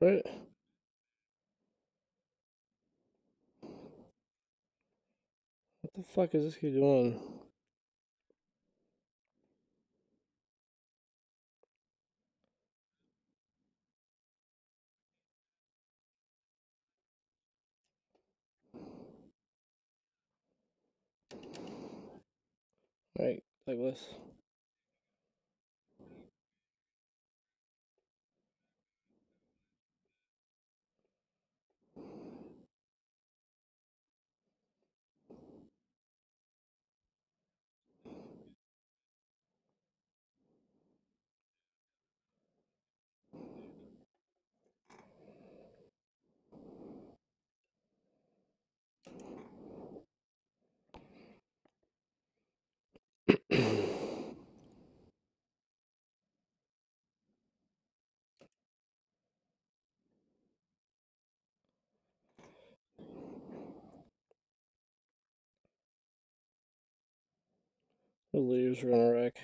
Right? What the fuck is this kid doing? Right, like this. The leaves are gonna wreck.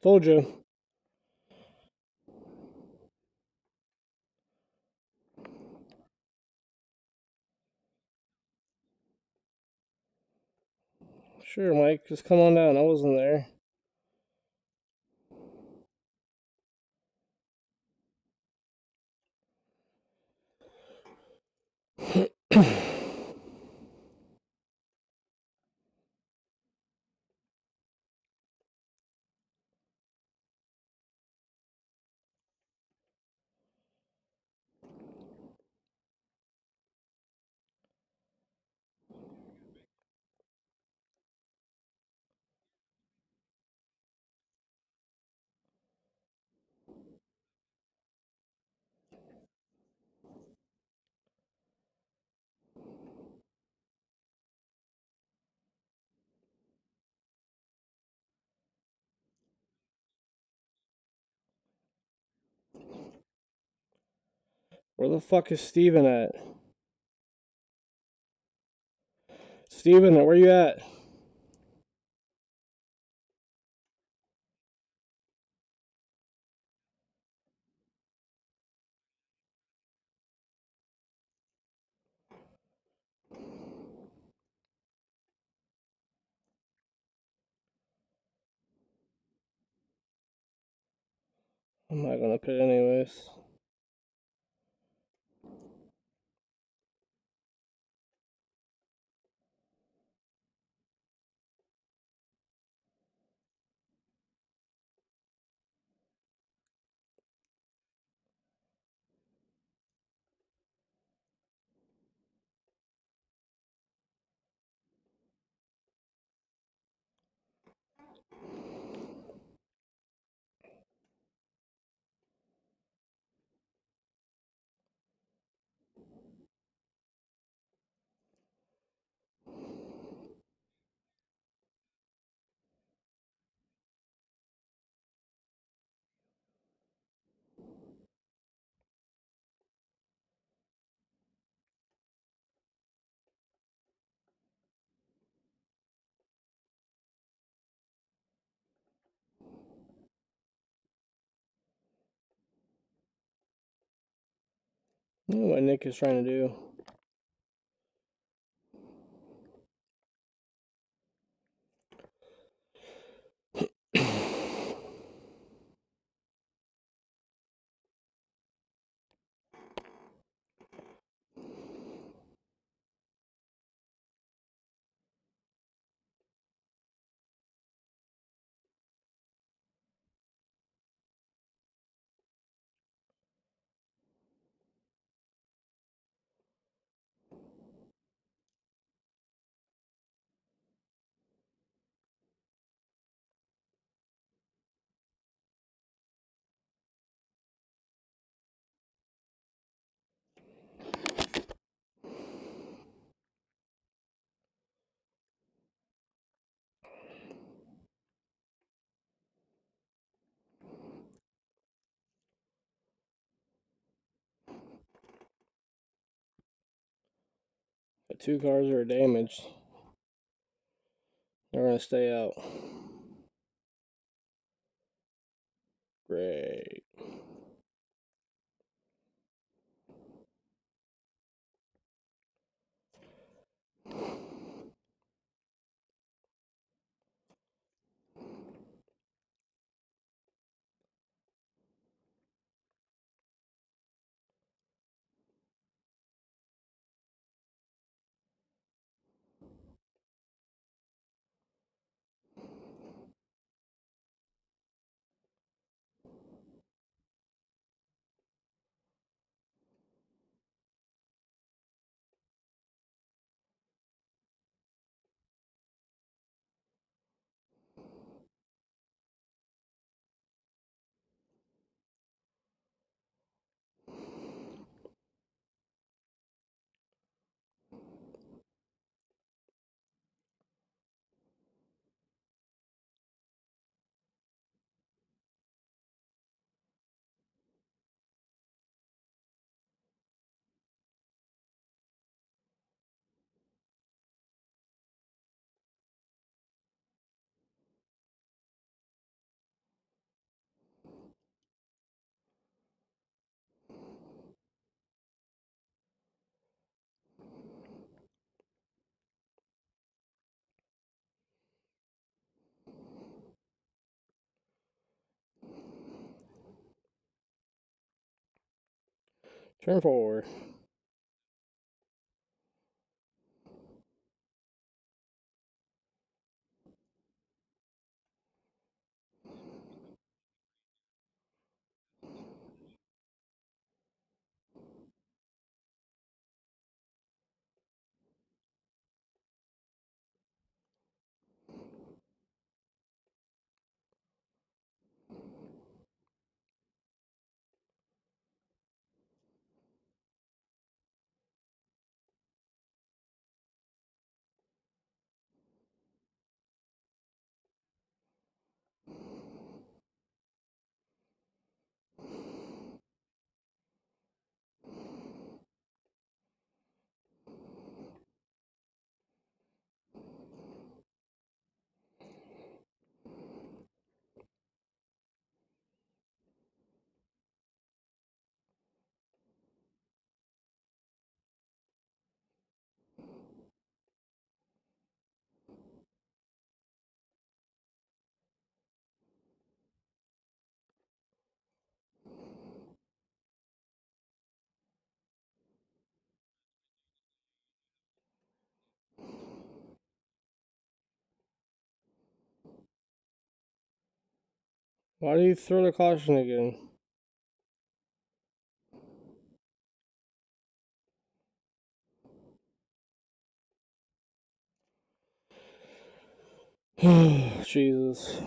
Told you. Sure, Mike. Just come on down. I wasn't there. Where the fuck is Steven at? Steven, where you at? I'm not gonna pit anyways. What Nick is trying to do. Two cars are damaged. They're gonna stay out. Great. Turn forward. Why do you throw the caution again? Jesus.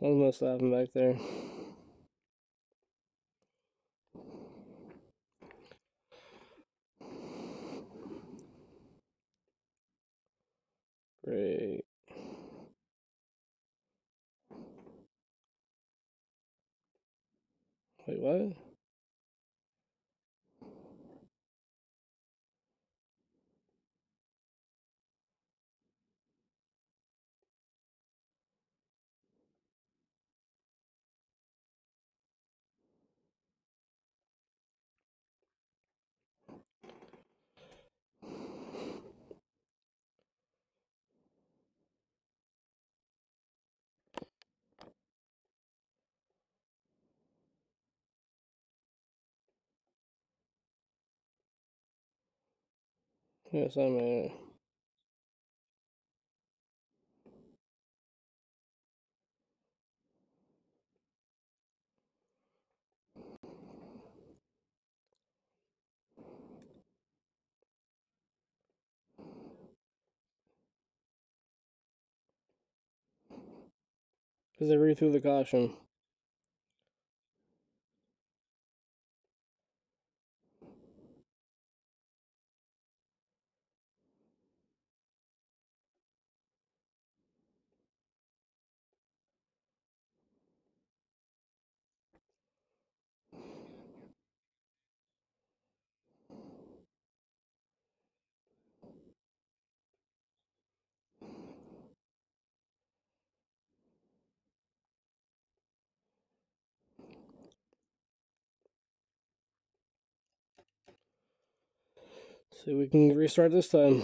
Something must happen back there. Great. Wait, what? Yes, I mean. Because they read through the caution. See, we can restart this time.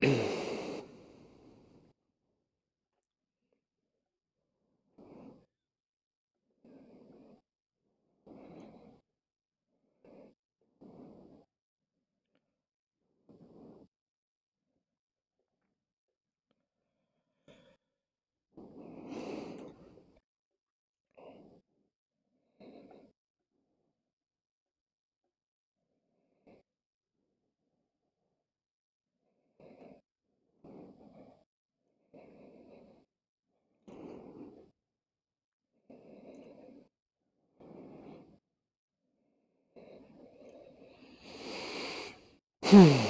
Yeah. Hmm.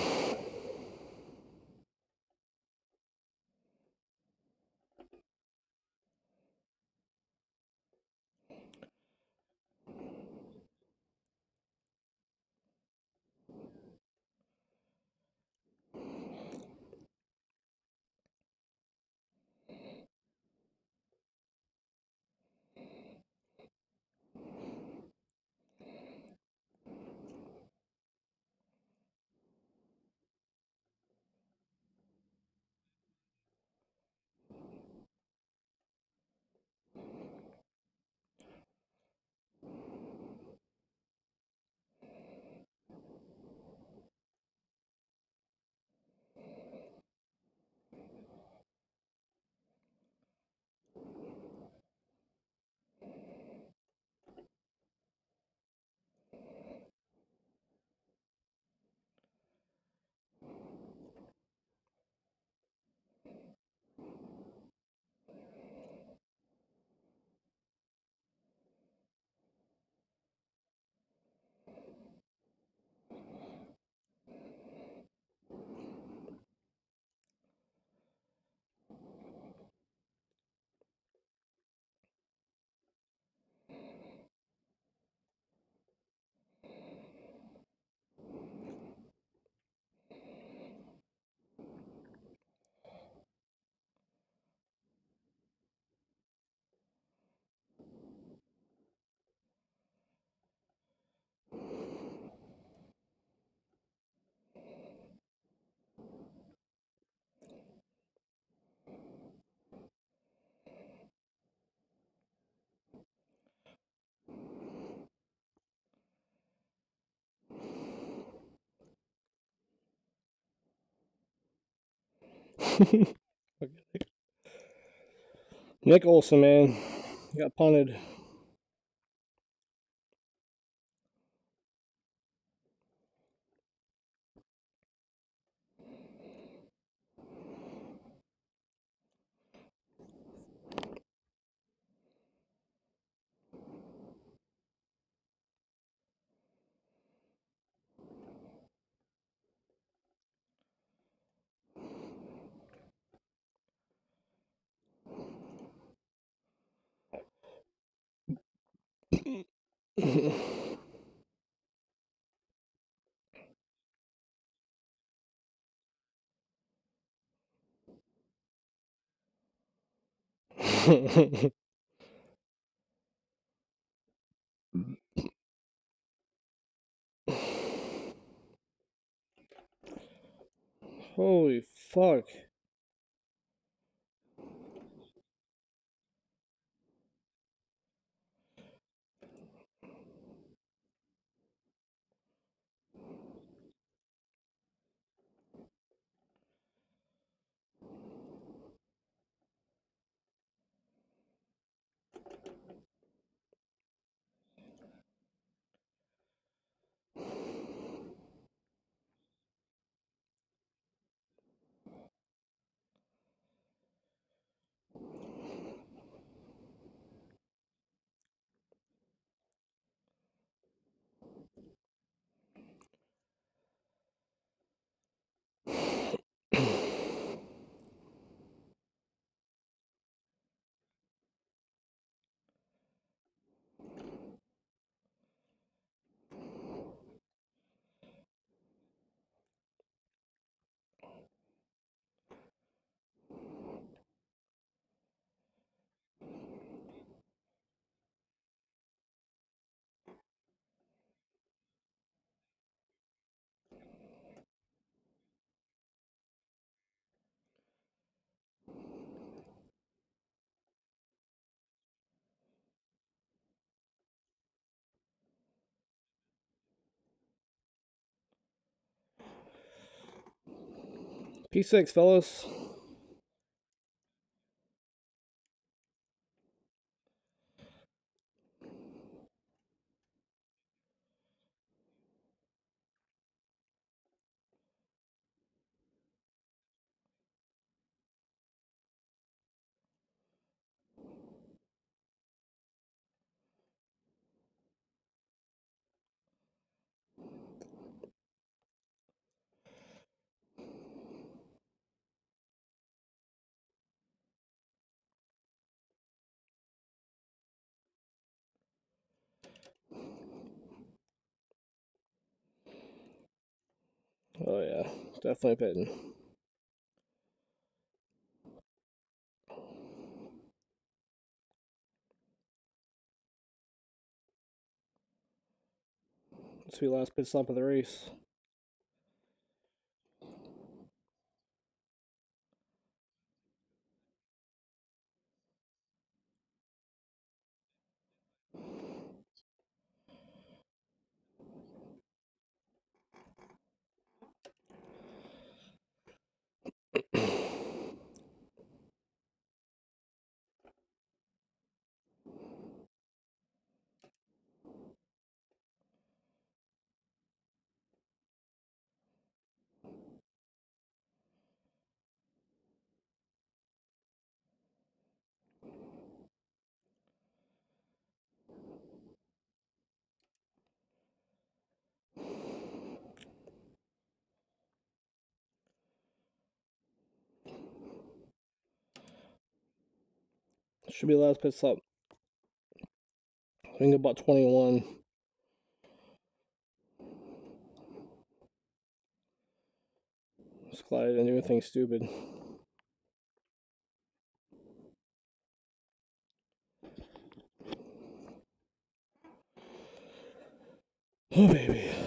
Nick Olson, man, got punted. Holy fuck. P6, fellas. Oh yeah, definitely betting. This will be last pit stop of the race. Should be last pit stop. I think about 21. Just glad I didn't do anything stupid. Oh, baby.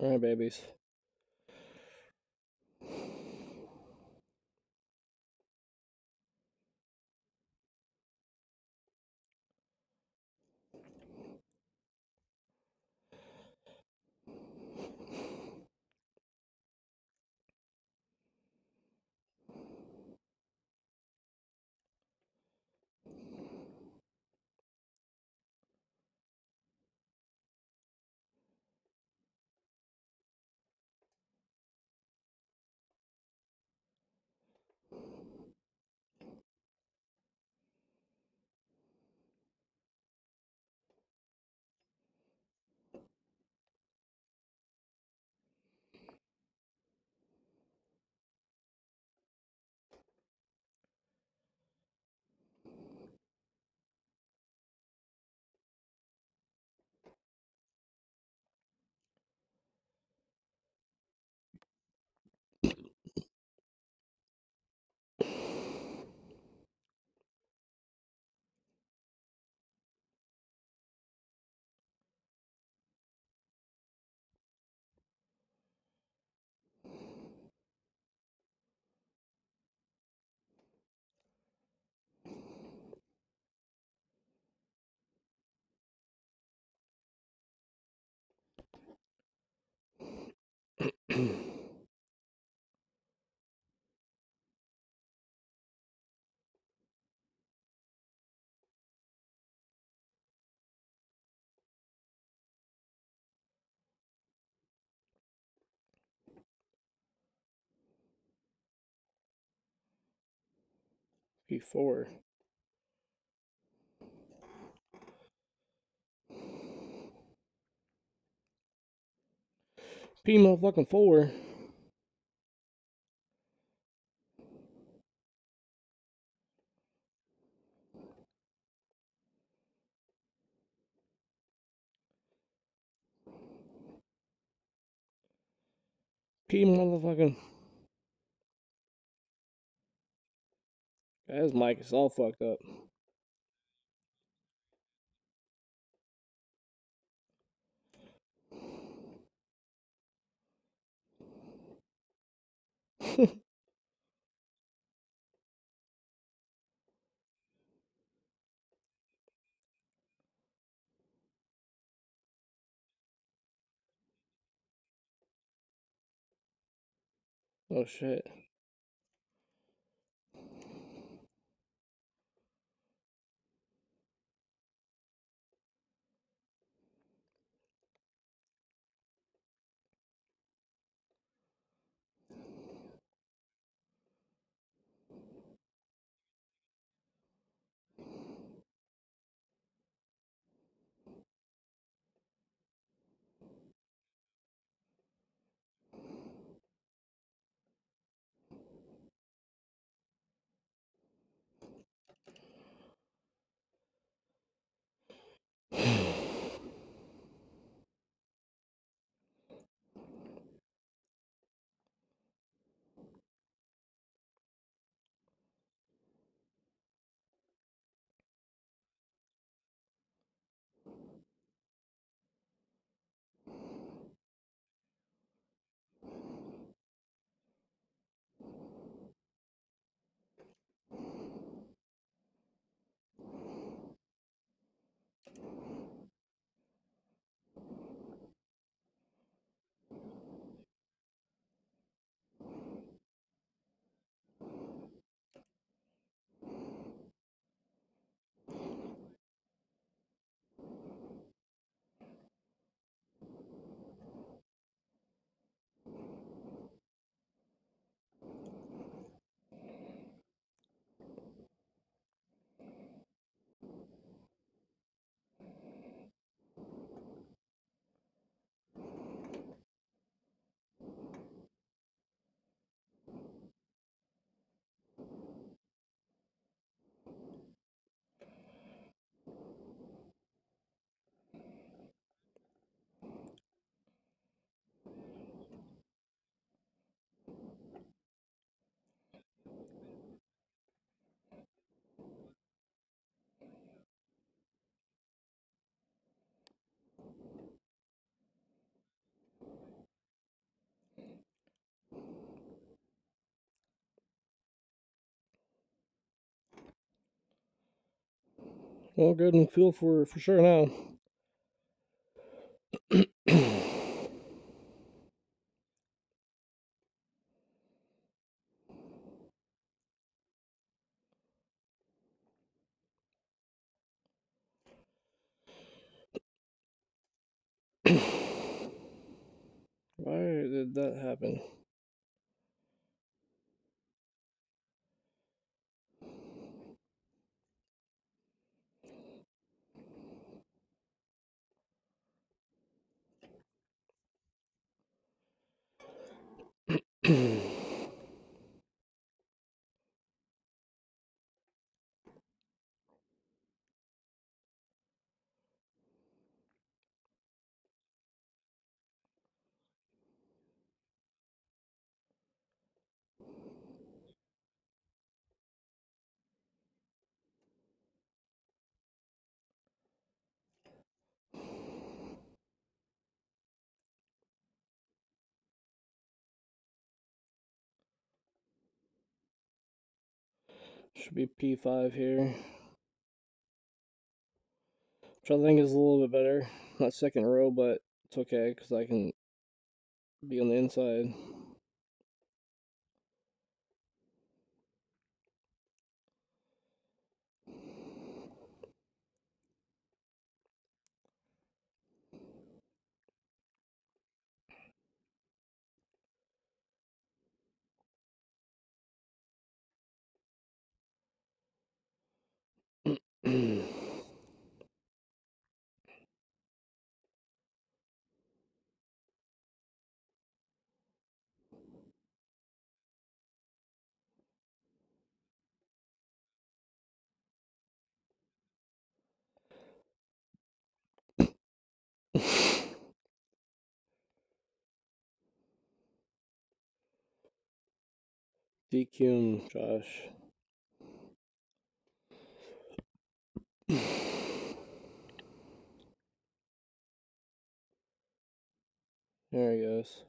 All right, babies. P4. P motherfucking four. P motherfucking. His mic is all fucked up. oh shit. Well, good and feel for for sure now. Why did that happen? Should be P5 here. Which I think is a little bit better. Not second row, but it's okay because I can be on the inside. DQ him, Josh. There he goes.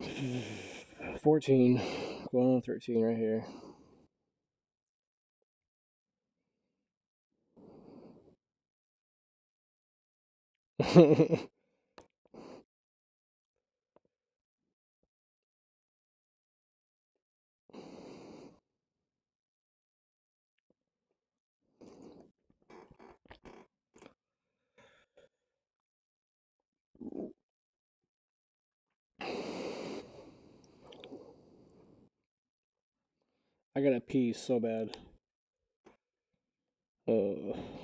Fourteen, going on thirteen right here. I gotta pee so bad. Uh.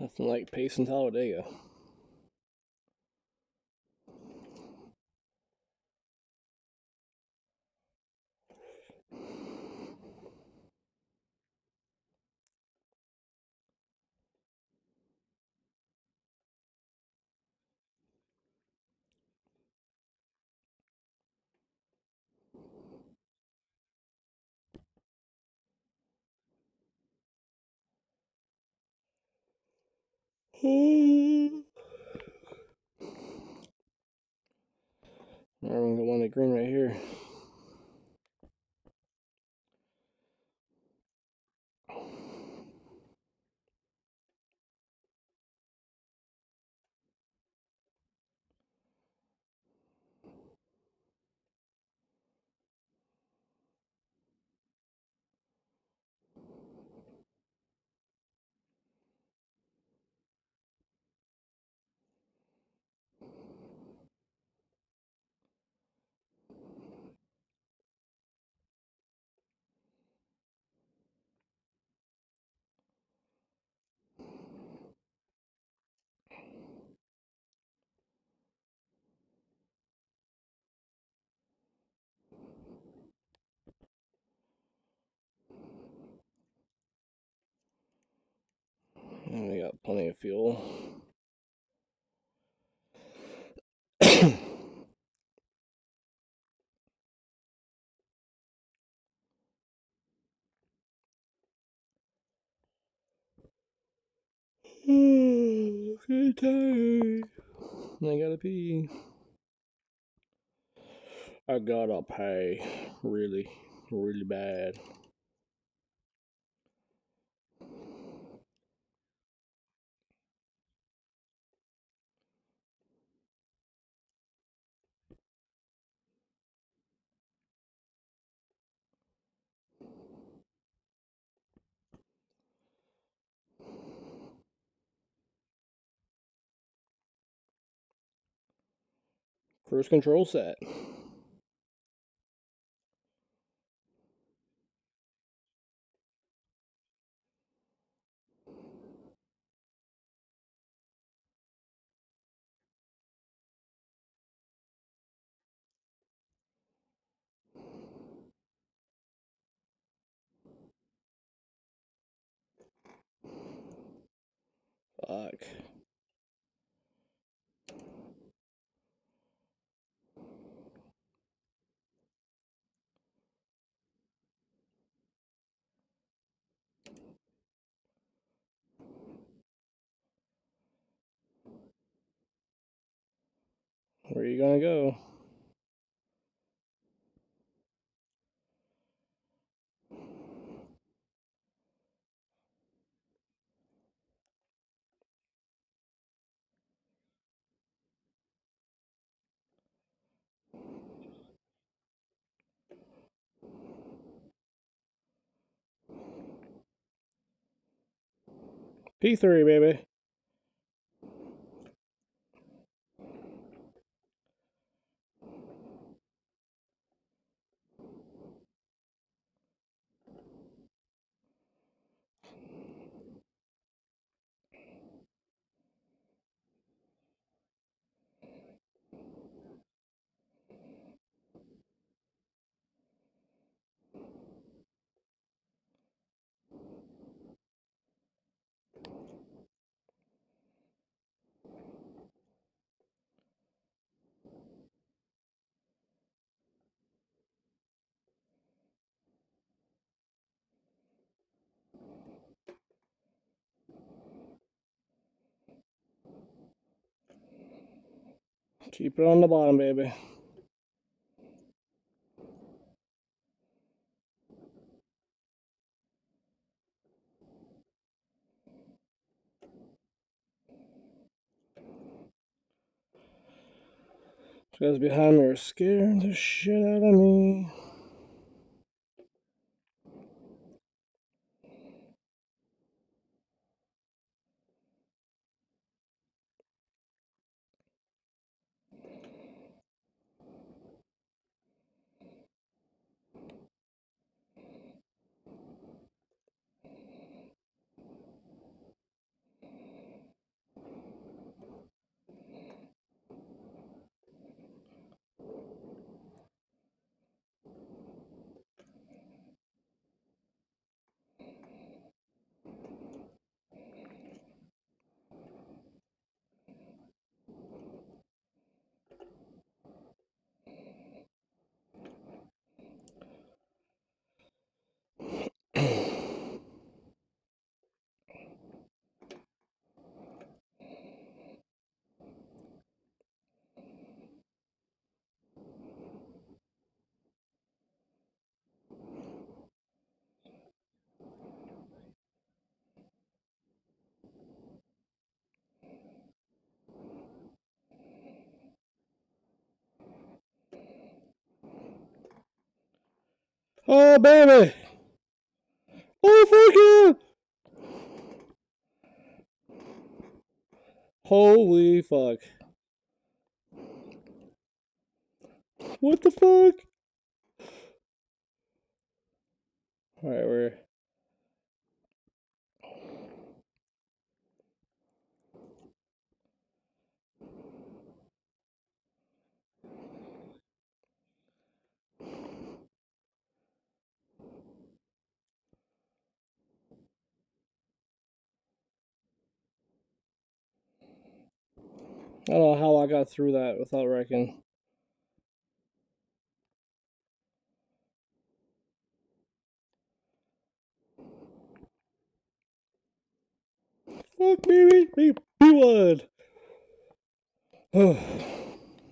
Nothing like pace Talladega. I'm gonna go on the green right here. And we got plenty of fuel. okay, tired. I gotta pee. I gotta pay really, really bad. First control set. Fuck. Where are you gonna go? P3, baby. Keep it on the bottom, baby. Guys behind me are scaring the shit out of me. Oh, baby! Oh, fuck yeah! Holy fuck. What the fuck? Alright, we're. I don't know how I got through that without wrecking. Fuck baby, be be one.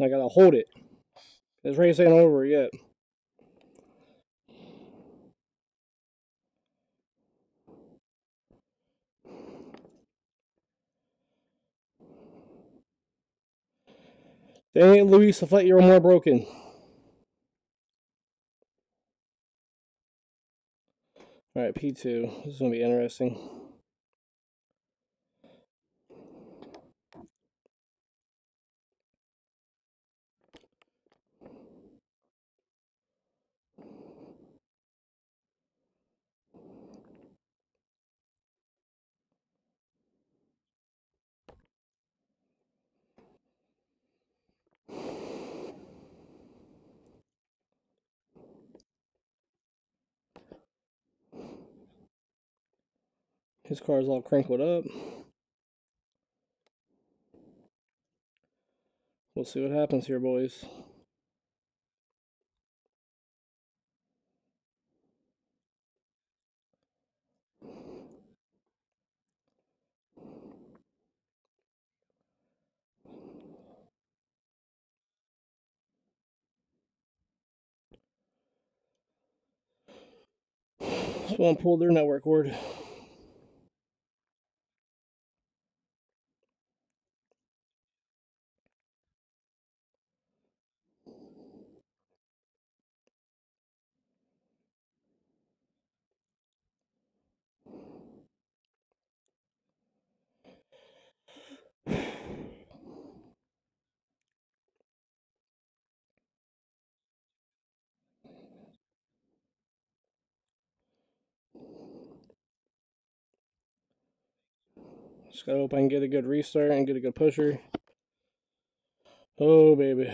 I gotta hold it. This race ain't over yet. Dang it, Luis, the flight you're more broken. Alright, P2. This is gonna be interesting. His car is all crinkled up. We'll see what happens here, boys. This one pulled their network cord. Just gotta hope I can get a good restart and get a good pusher. Oh, baby.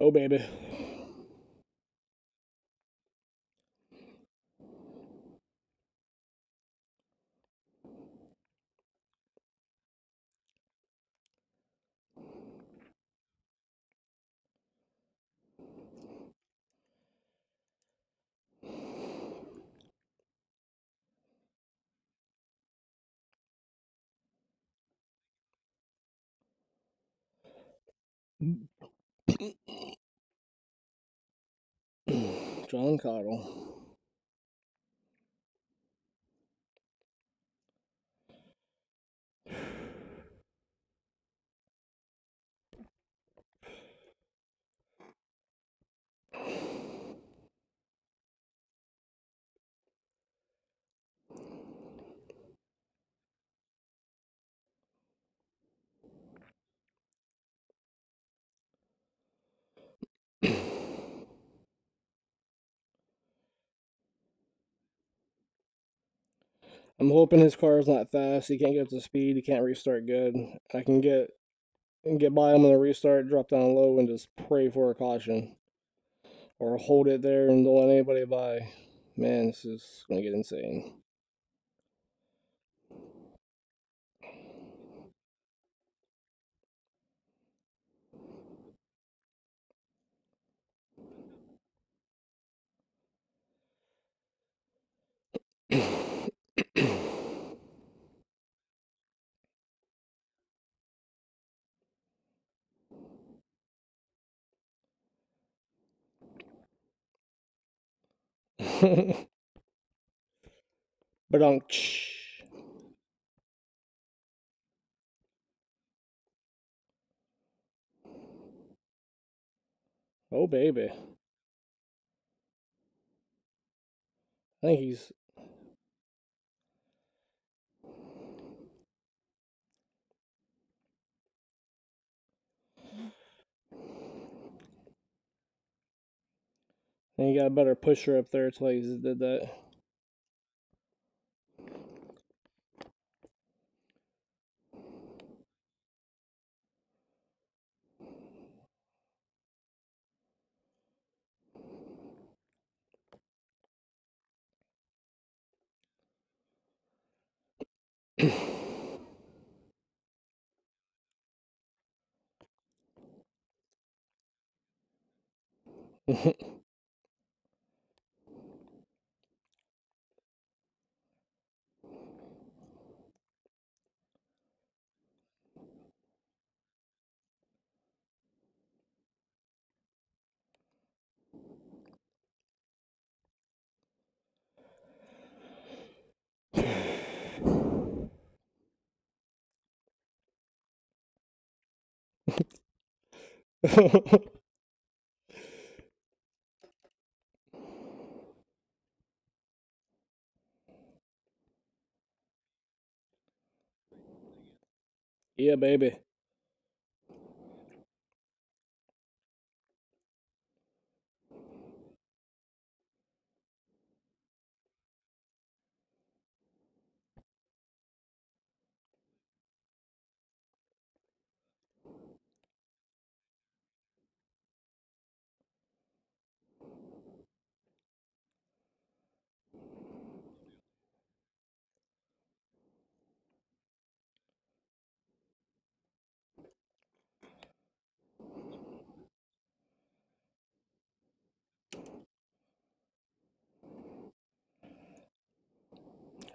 Oh, baby. John Cottle. I'm hoping his car is not fast. He can't get up to speed. He can't restart good. I can get and get by him on the restart, drop down low, and just pray for a caution, or hold it there and don't let anybody by. Man, this is gonna get insane. um, oh baby, I think he's. And you got a better pusher up there until he did that. Mm-hmm. yeah, baby.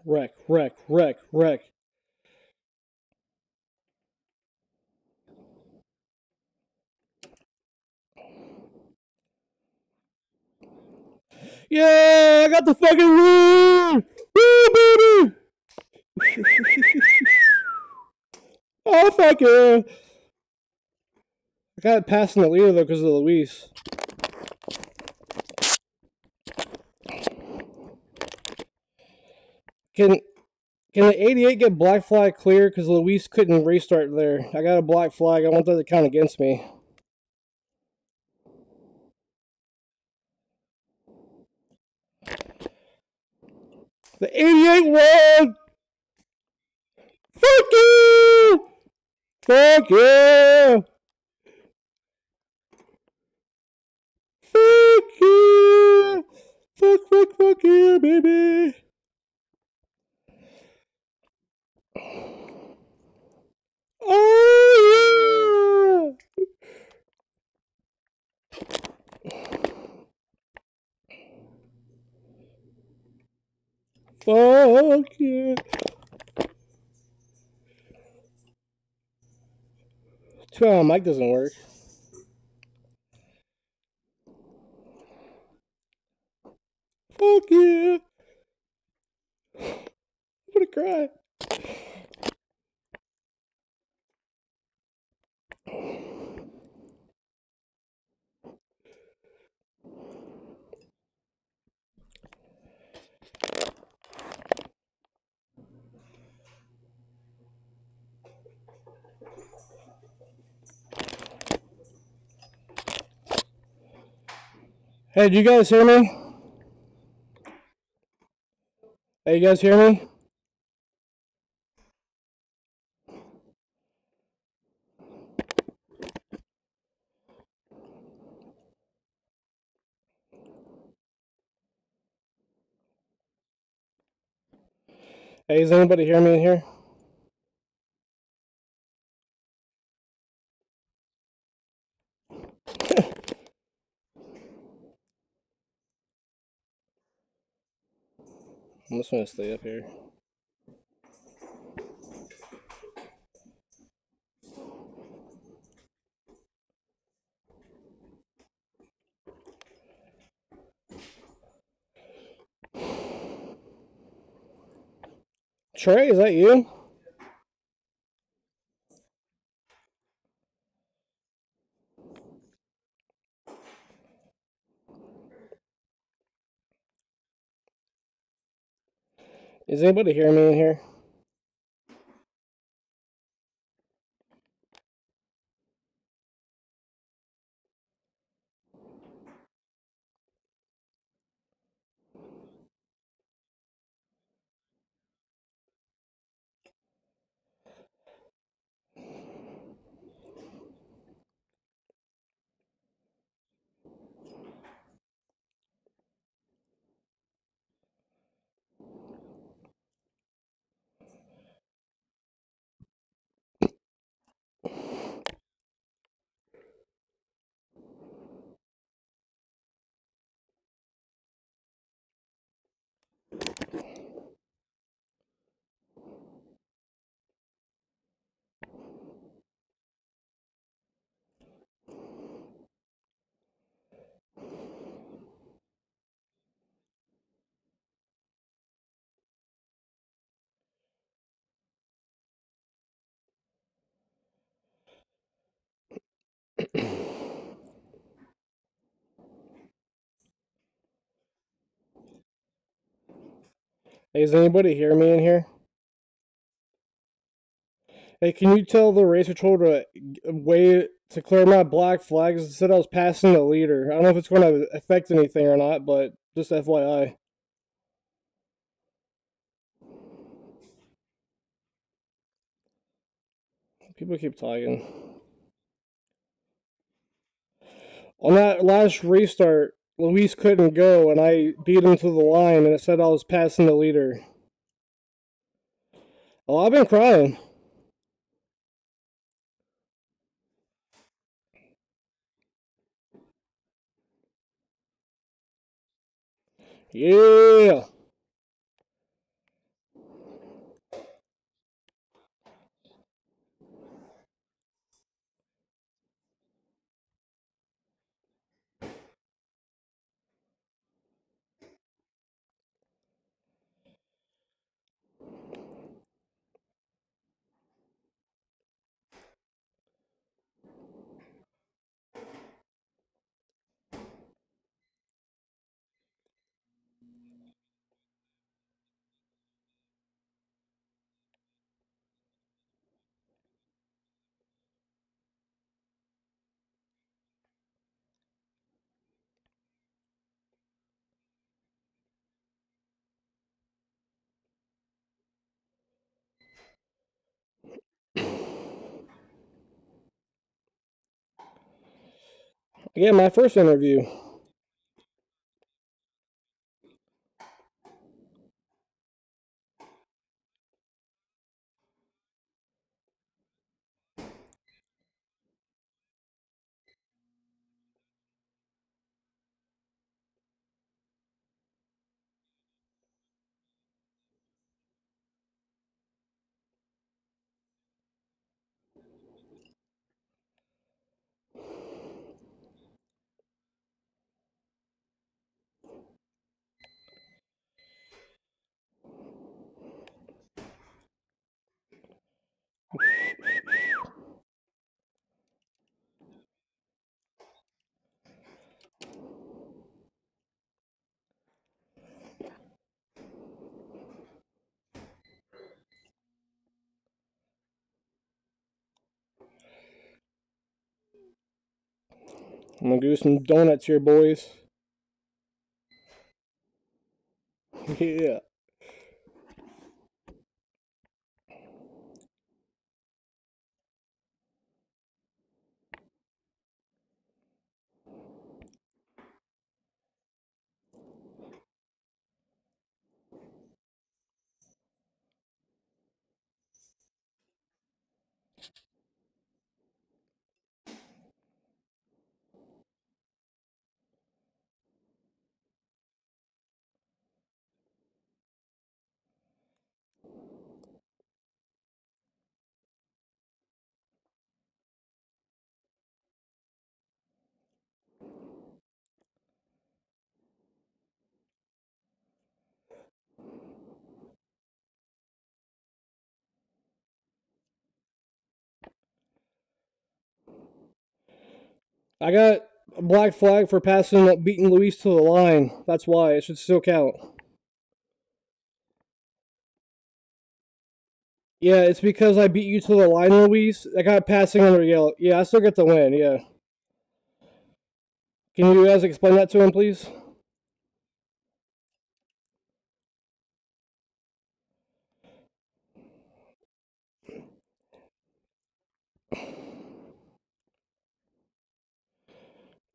Wreck, wreck, wreck, wreck. Yeah, I got the fucking win! Woo, baby! oh, fuck yeah! I got it passing the leader though because of Luis. Can can the 88 get black flag clear? Because Luis couldn't restart there. I got a black flag. I want that to count against me. The 88 won! Fuck you! Fuck yeah! Fuck yeah! Fuck, fuck, fuck yeah, baby! Oh yeah! Fuck yeah! Too bad my mic doesn't work. Fuck yeah! I'm gonna cry. Hey, do you guys hear me? Hey, you guys hear me? Hey, does anybody hear me in here? I'm just gonna stay up here. Trey, is that you? Is anybody hearing me in here? Hey, does anybody hear me in here? Hey, can you tell the race patrol to wait to clear my black flags? It said I was passing the leader. I don't know if it's going to affect anything or not, but just FYI. People keep talking. On that last restart, Luis couldn't go, and I beat him to the line, and it said I was passing the leader. Oh, I've been crying. Yeah. Yeah, my first interview. I'm gonna do some donuts here, boys. yeah. I got a black flag for passing up beating Luis to the line. That's why it should still count. Yeah, it's because I beat you to the line, Luis. I got passing under yellow. Yeah, I still get the win. Yeah. Can you guys explain that to him, please?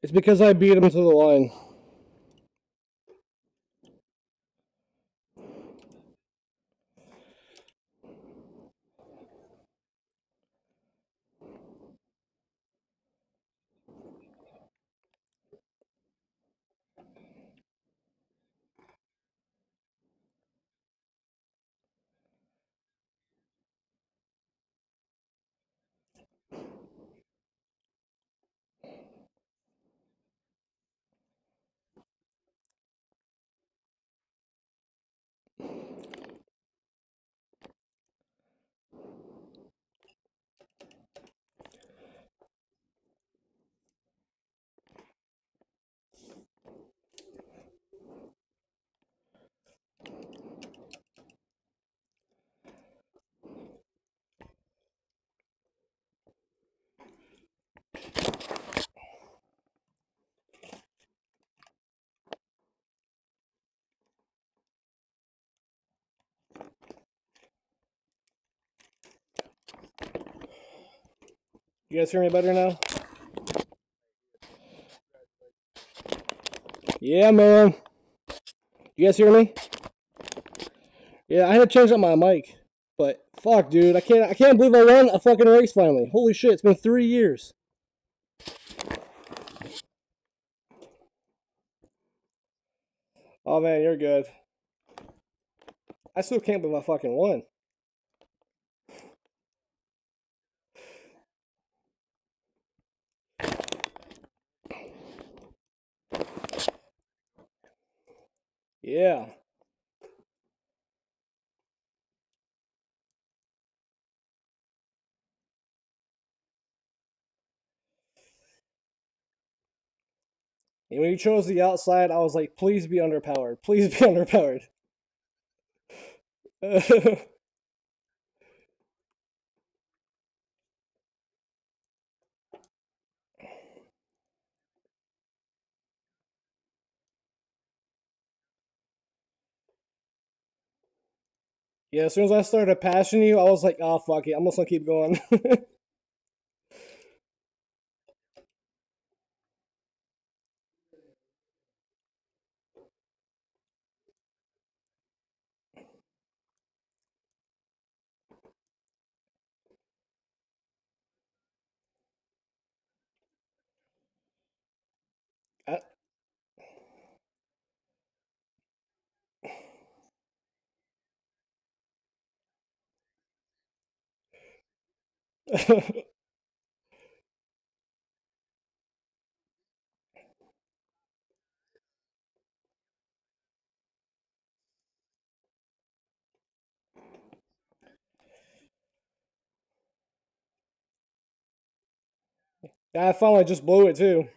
It's because I beat him to the line. You guys hear me better now? Yeah, man. You guys hear me? Yeah, I had to change up my mic, but fuck, dude, I can't. I can't believe I won a fucking race finally. Holy shit! It's been three years. Oh man, you're good. I still can't believe I fucking won. Yeah. And when you chose the outside, I was like, please be underpowered. Please be underpowered. yeah, as soon as I started passing you, I was like, oh, fuck it. I'm just going to keep going. I finally just blew it too.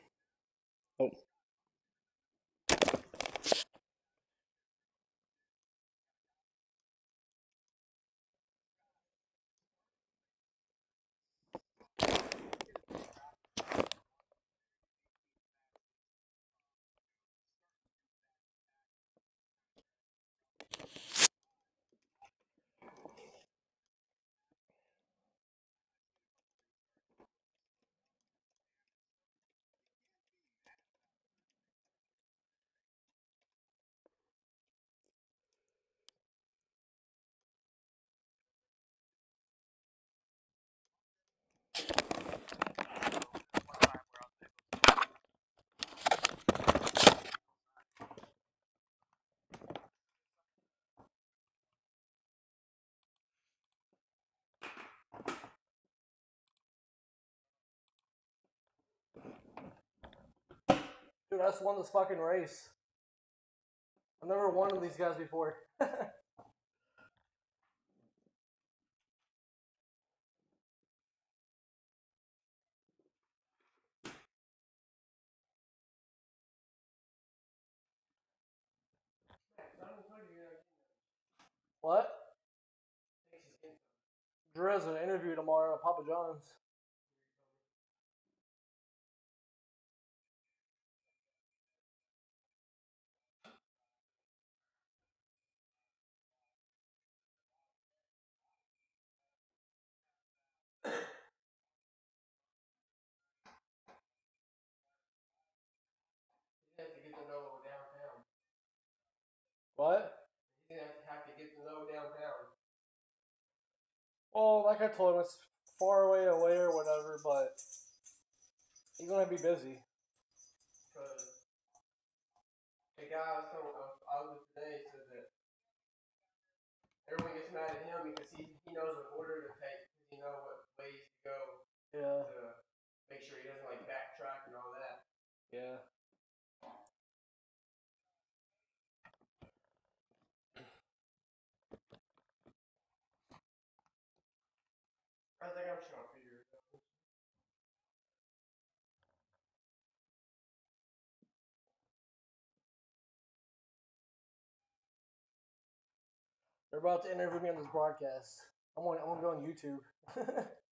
Dude, I just won this fucking race. I've never won of these guys before. what? Drew an interview tomorrow at uh, Papa John's. You have to get to know downtown. What? You have to, have to get to know downtown. Well, like I told him, it's far away away or whatever, but he's gonna be busy. Cause the guy I was telling, I was, with today said that everyone gets mad at him because he, he knows what order to take, he knows what ways to go yeah. to make sure he doesn't like backtrack and all that. Yeah. I think I'm just gonna figure it out. They're about to interview me on this broadcast. I'm I'm gonna go on YouTube.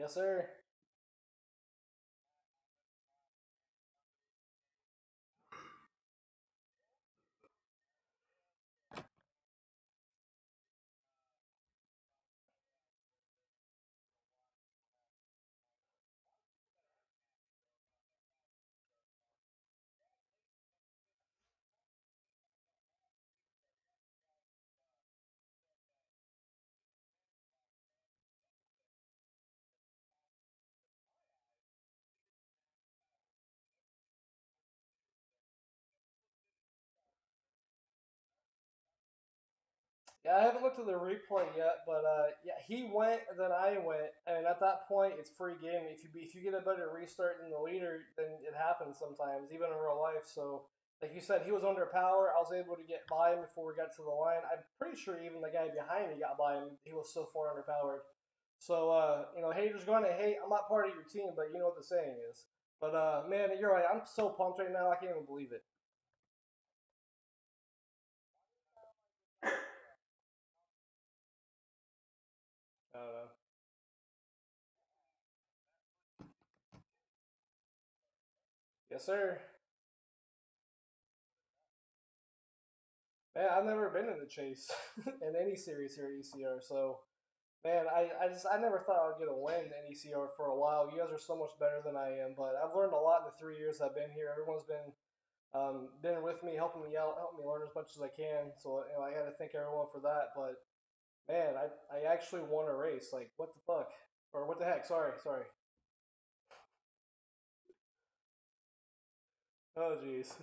Yes, sir. Yeah, I haven't looked at the replay yet, but uh, yeah, he went, then I went, and at that point, it's free game. If you if you get a better restart than the leader, then it happens sometimes, even in real life. So, like you said, he was under power. I was able to get by him before we got to the line. I'm pretty sure even the guy behind me got by him. He was so far underpowered. So, uh, you know, haters going to hate. I'm not part of your team, but you know what the saying is. But uh, man, you're right. I'm so pumped right now. I can't even believe it. I don't know. Yes, sir. Man, I've never been in the chase in any series here at ECR, so man, I, I just I never thought I'd get a win in ECR for a while. You guys are so much better than I am, but I've learned a lot in the three years I've been here. Everyone's been um, been with me, helping me out, helping me learn as much as I can. So you know, I got to thank everyone for that. But man, I I actually won a race. Like what the fuck, or what the heck? Sorry, sorry. Oh jeez.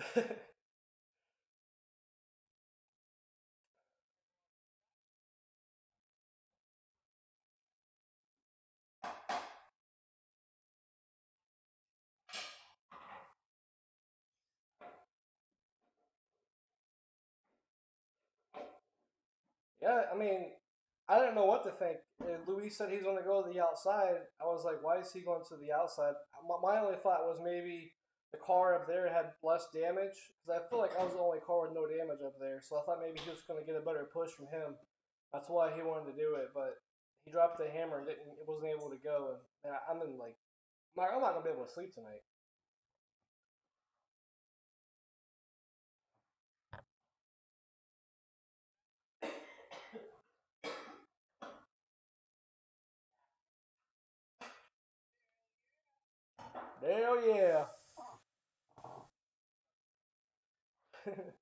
Yeah, I mean, I didn't know what to think. Uh, Luis said he's going to go to the outside. I was like, why is he going to the outside? My, only thought was maybe the car up there had less damage because I feel like I was the only car with no damage up there. So I thought maybe he was going to get a better push from him. That's why he wanted to do it. But he dropped the hammer and didn't, wasn't able to go. And I'm in like, I'm not, I'm not going to be able to sleep tonight. Hell yeah.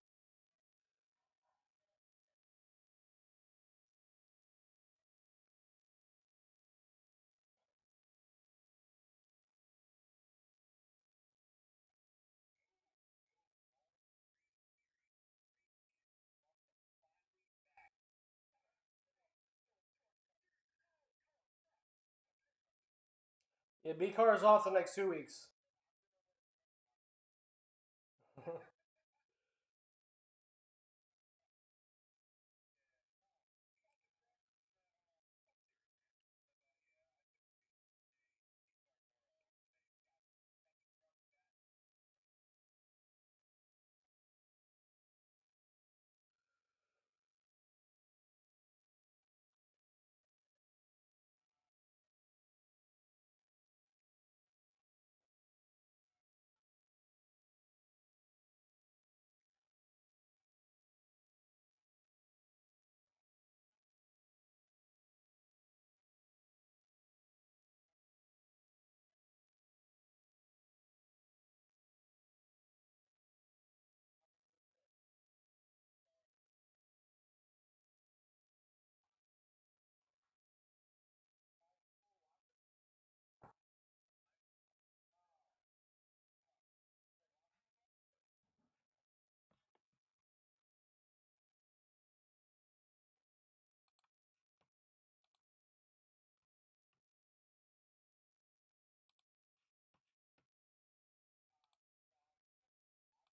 yeah, B car is off the next two weeks.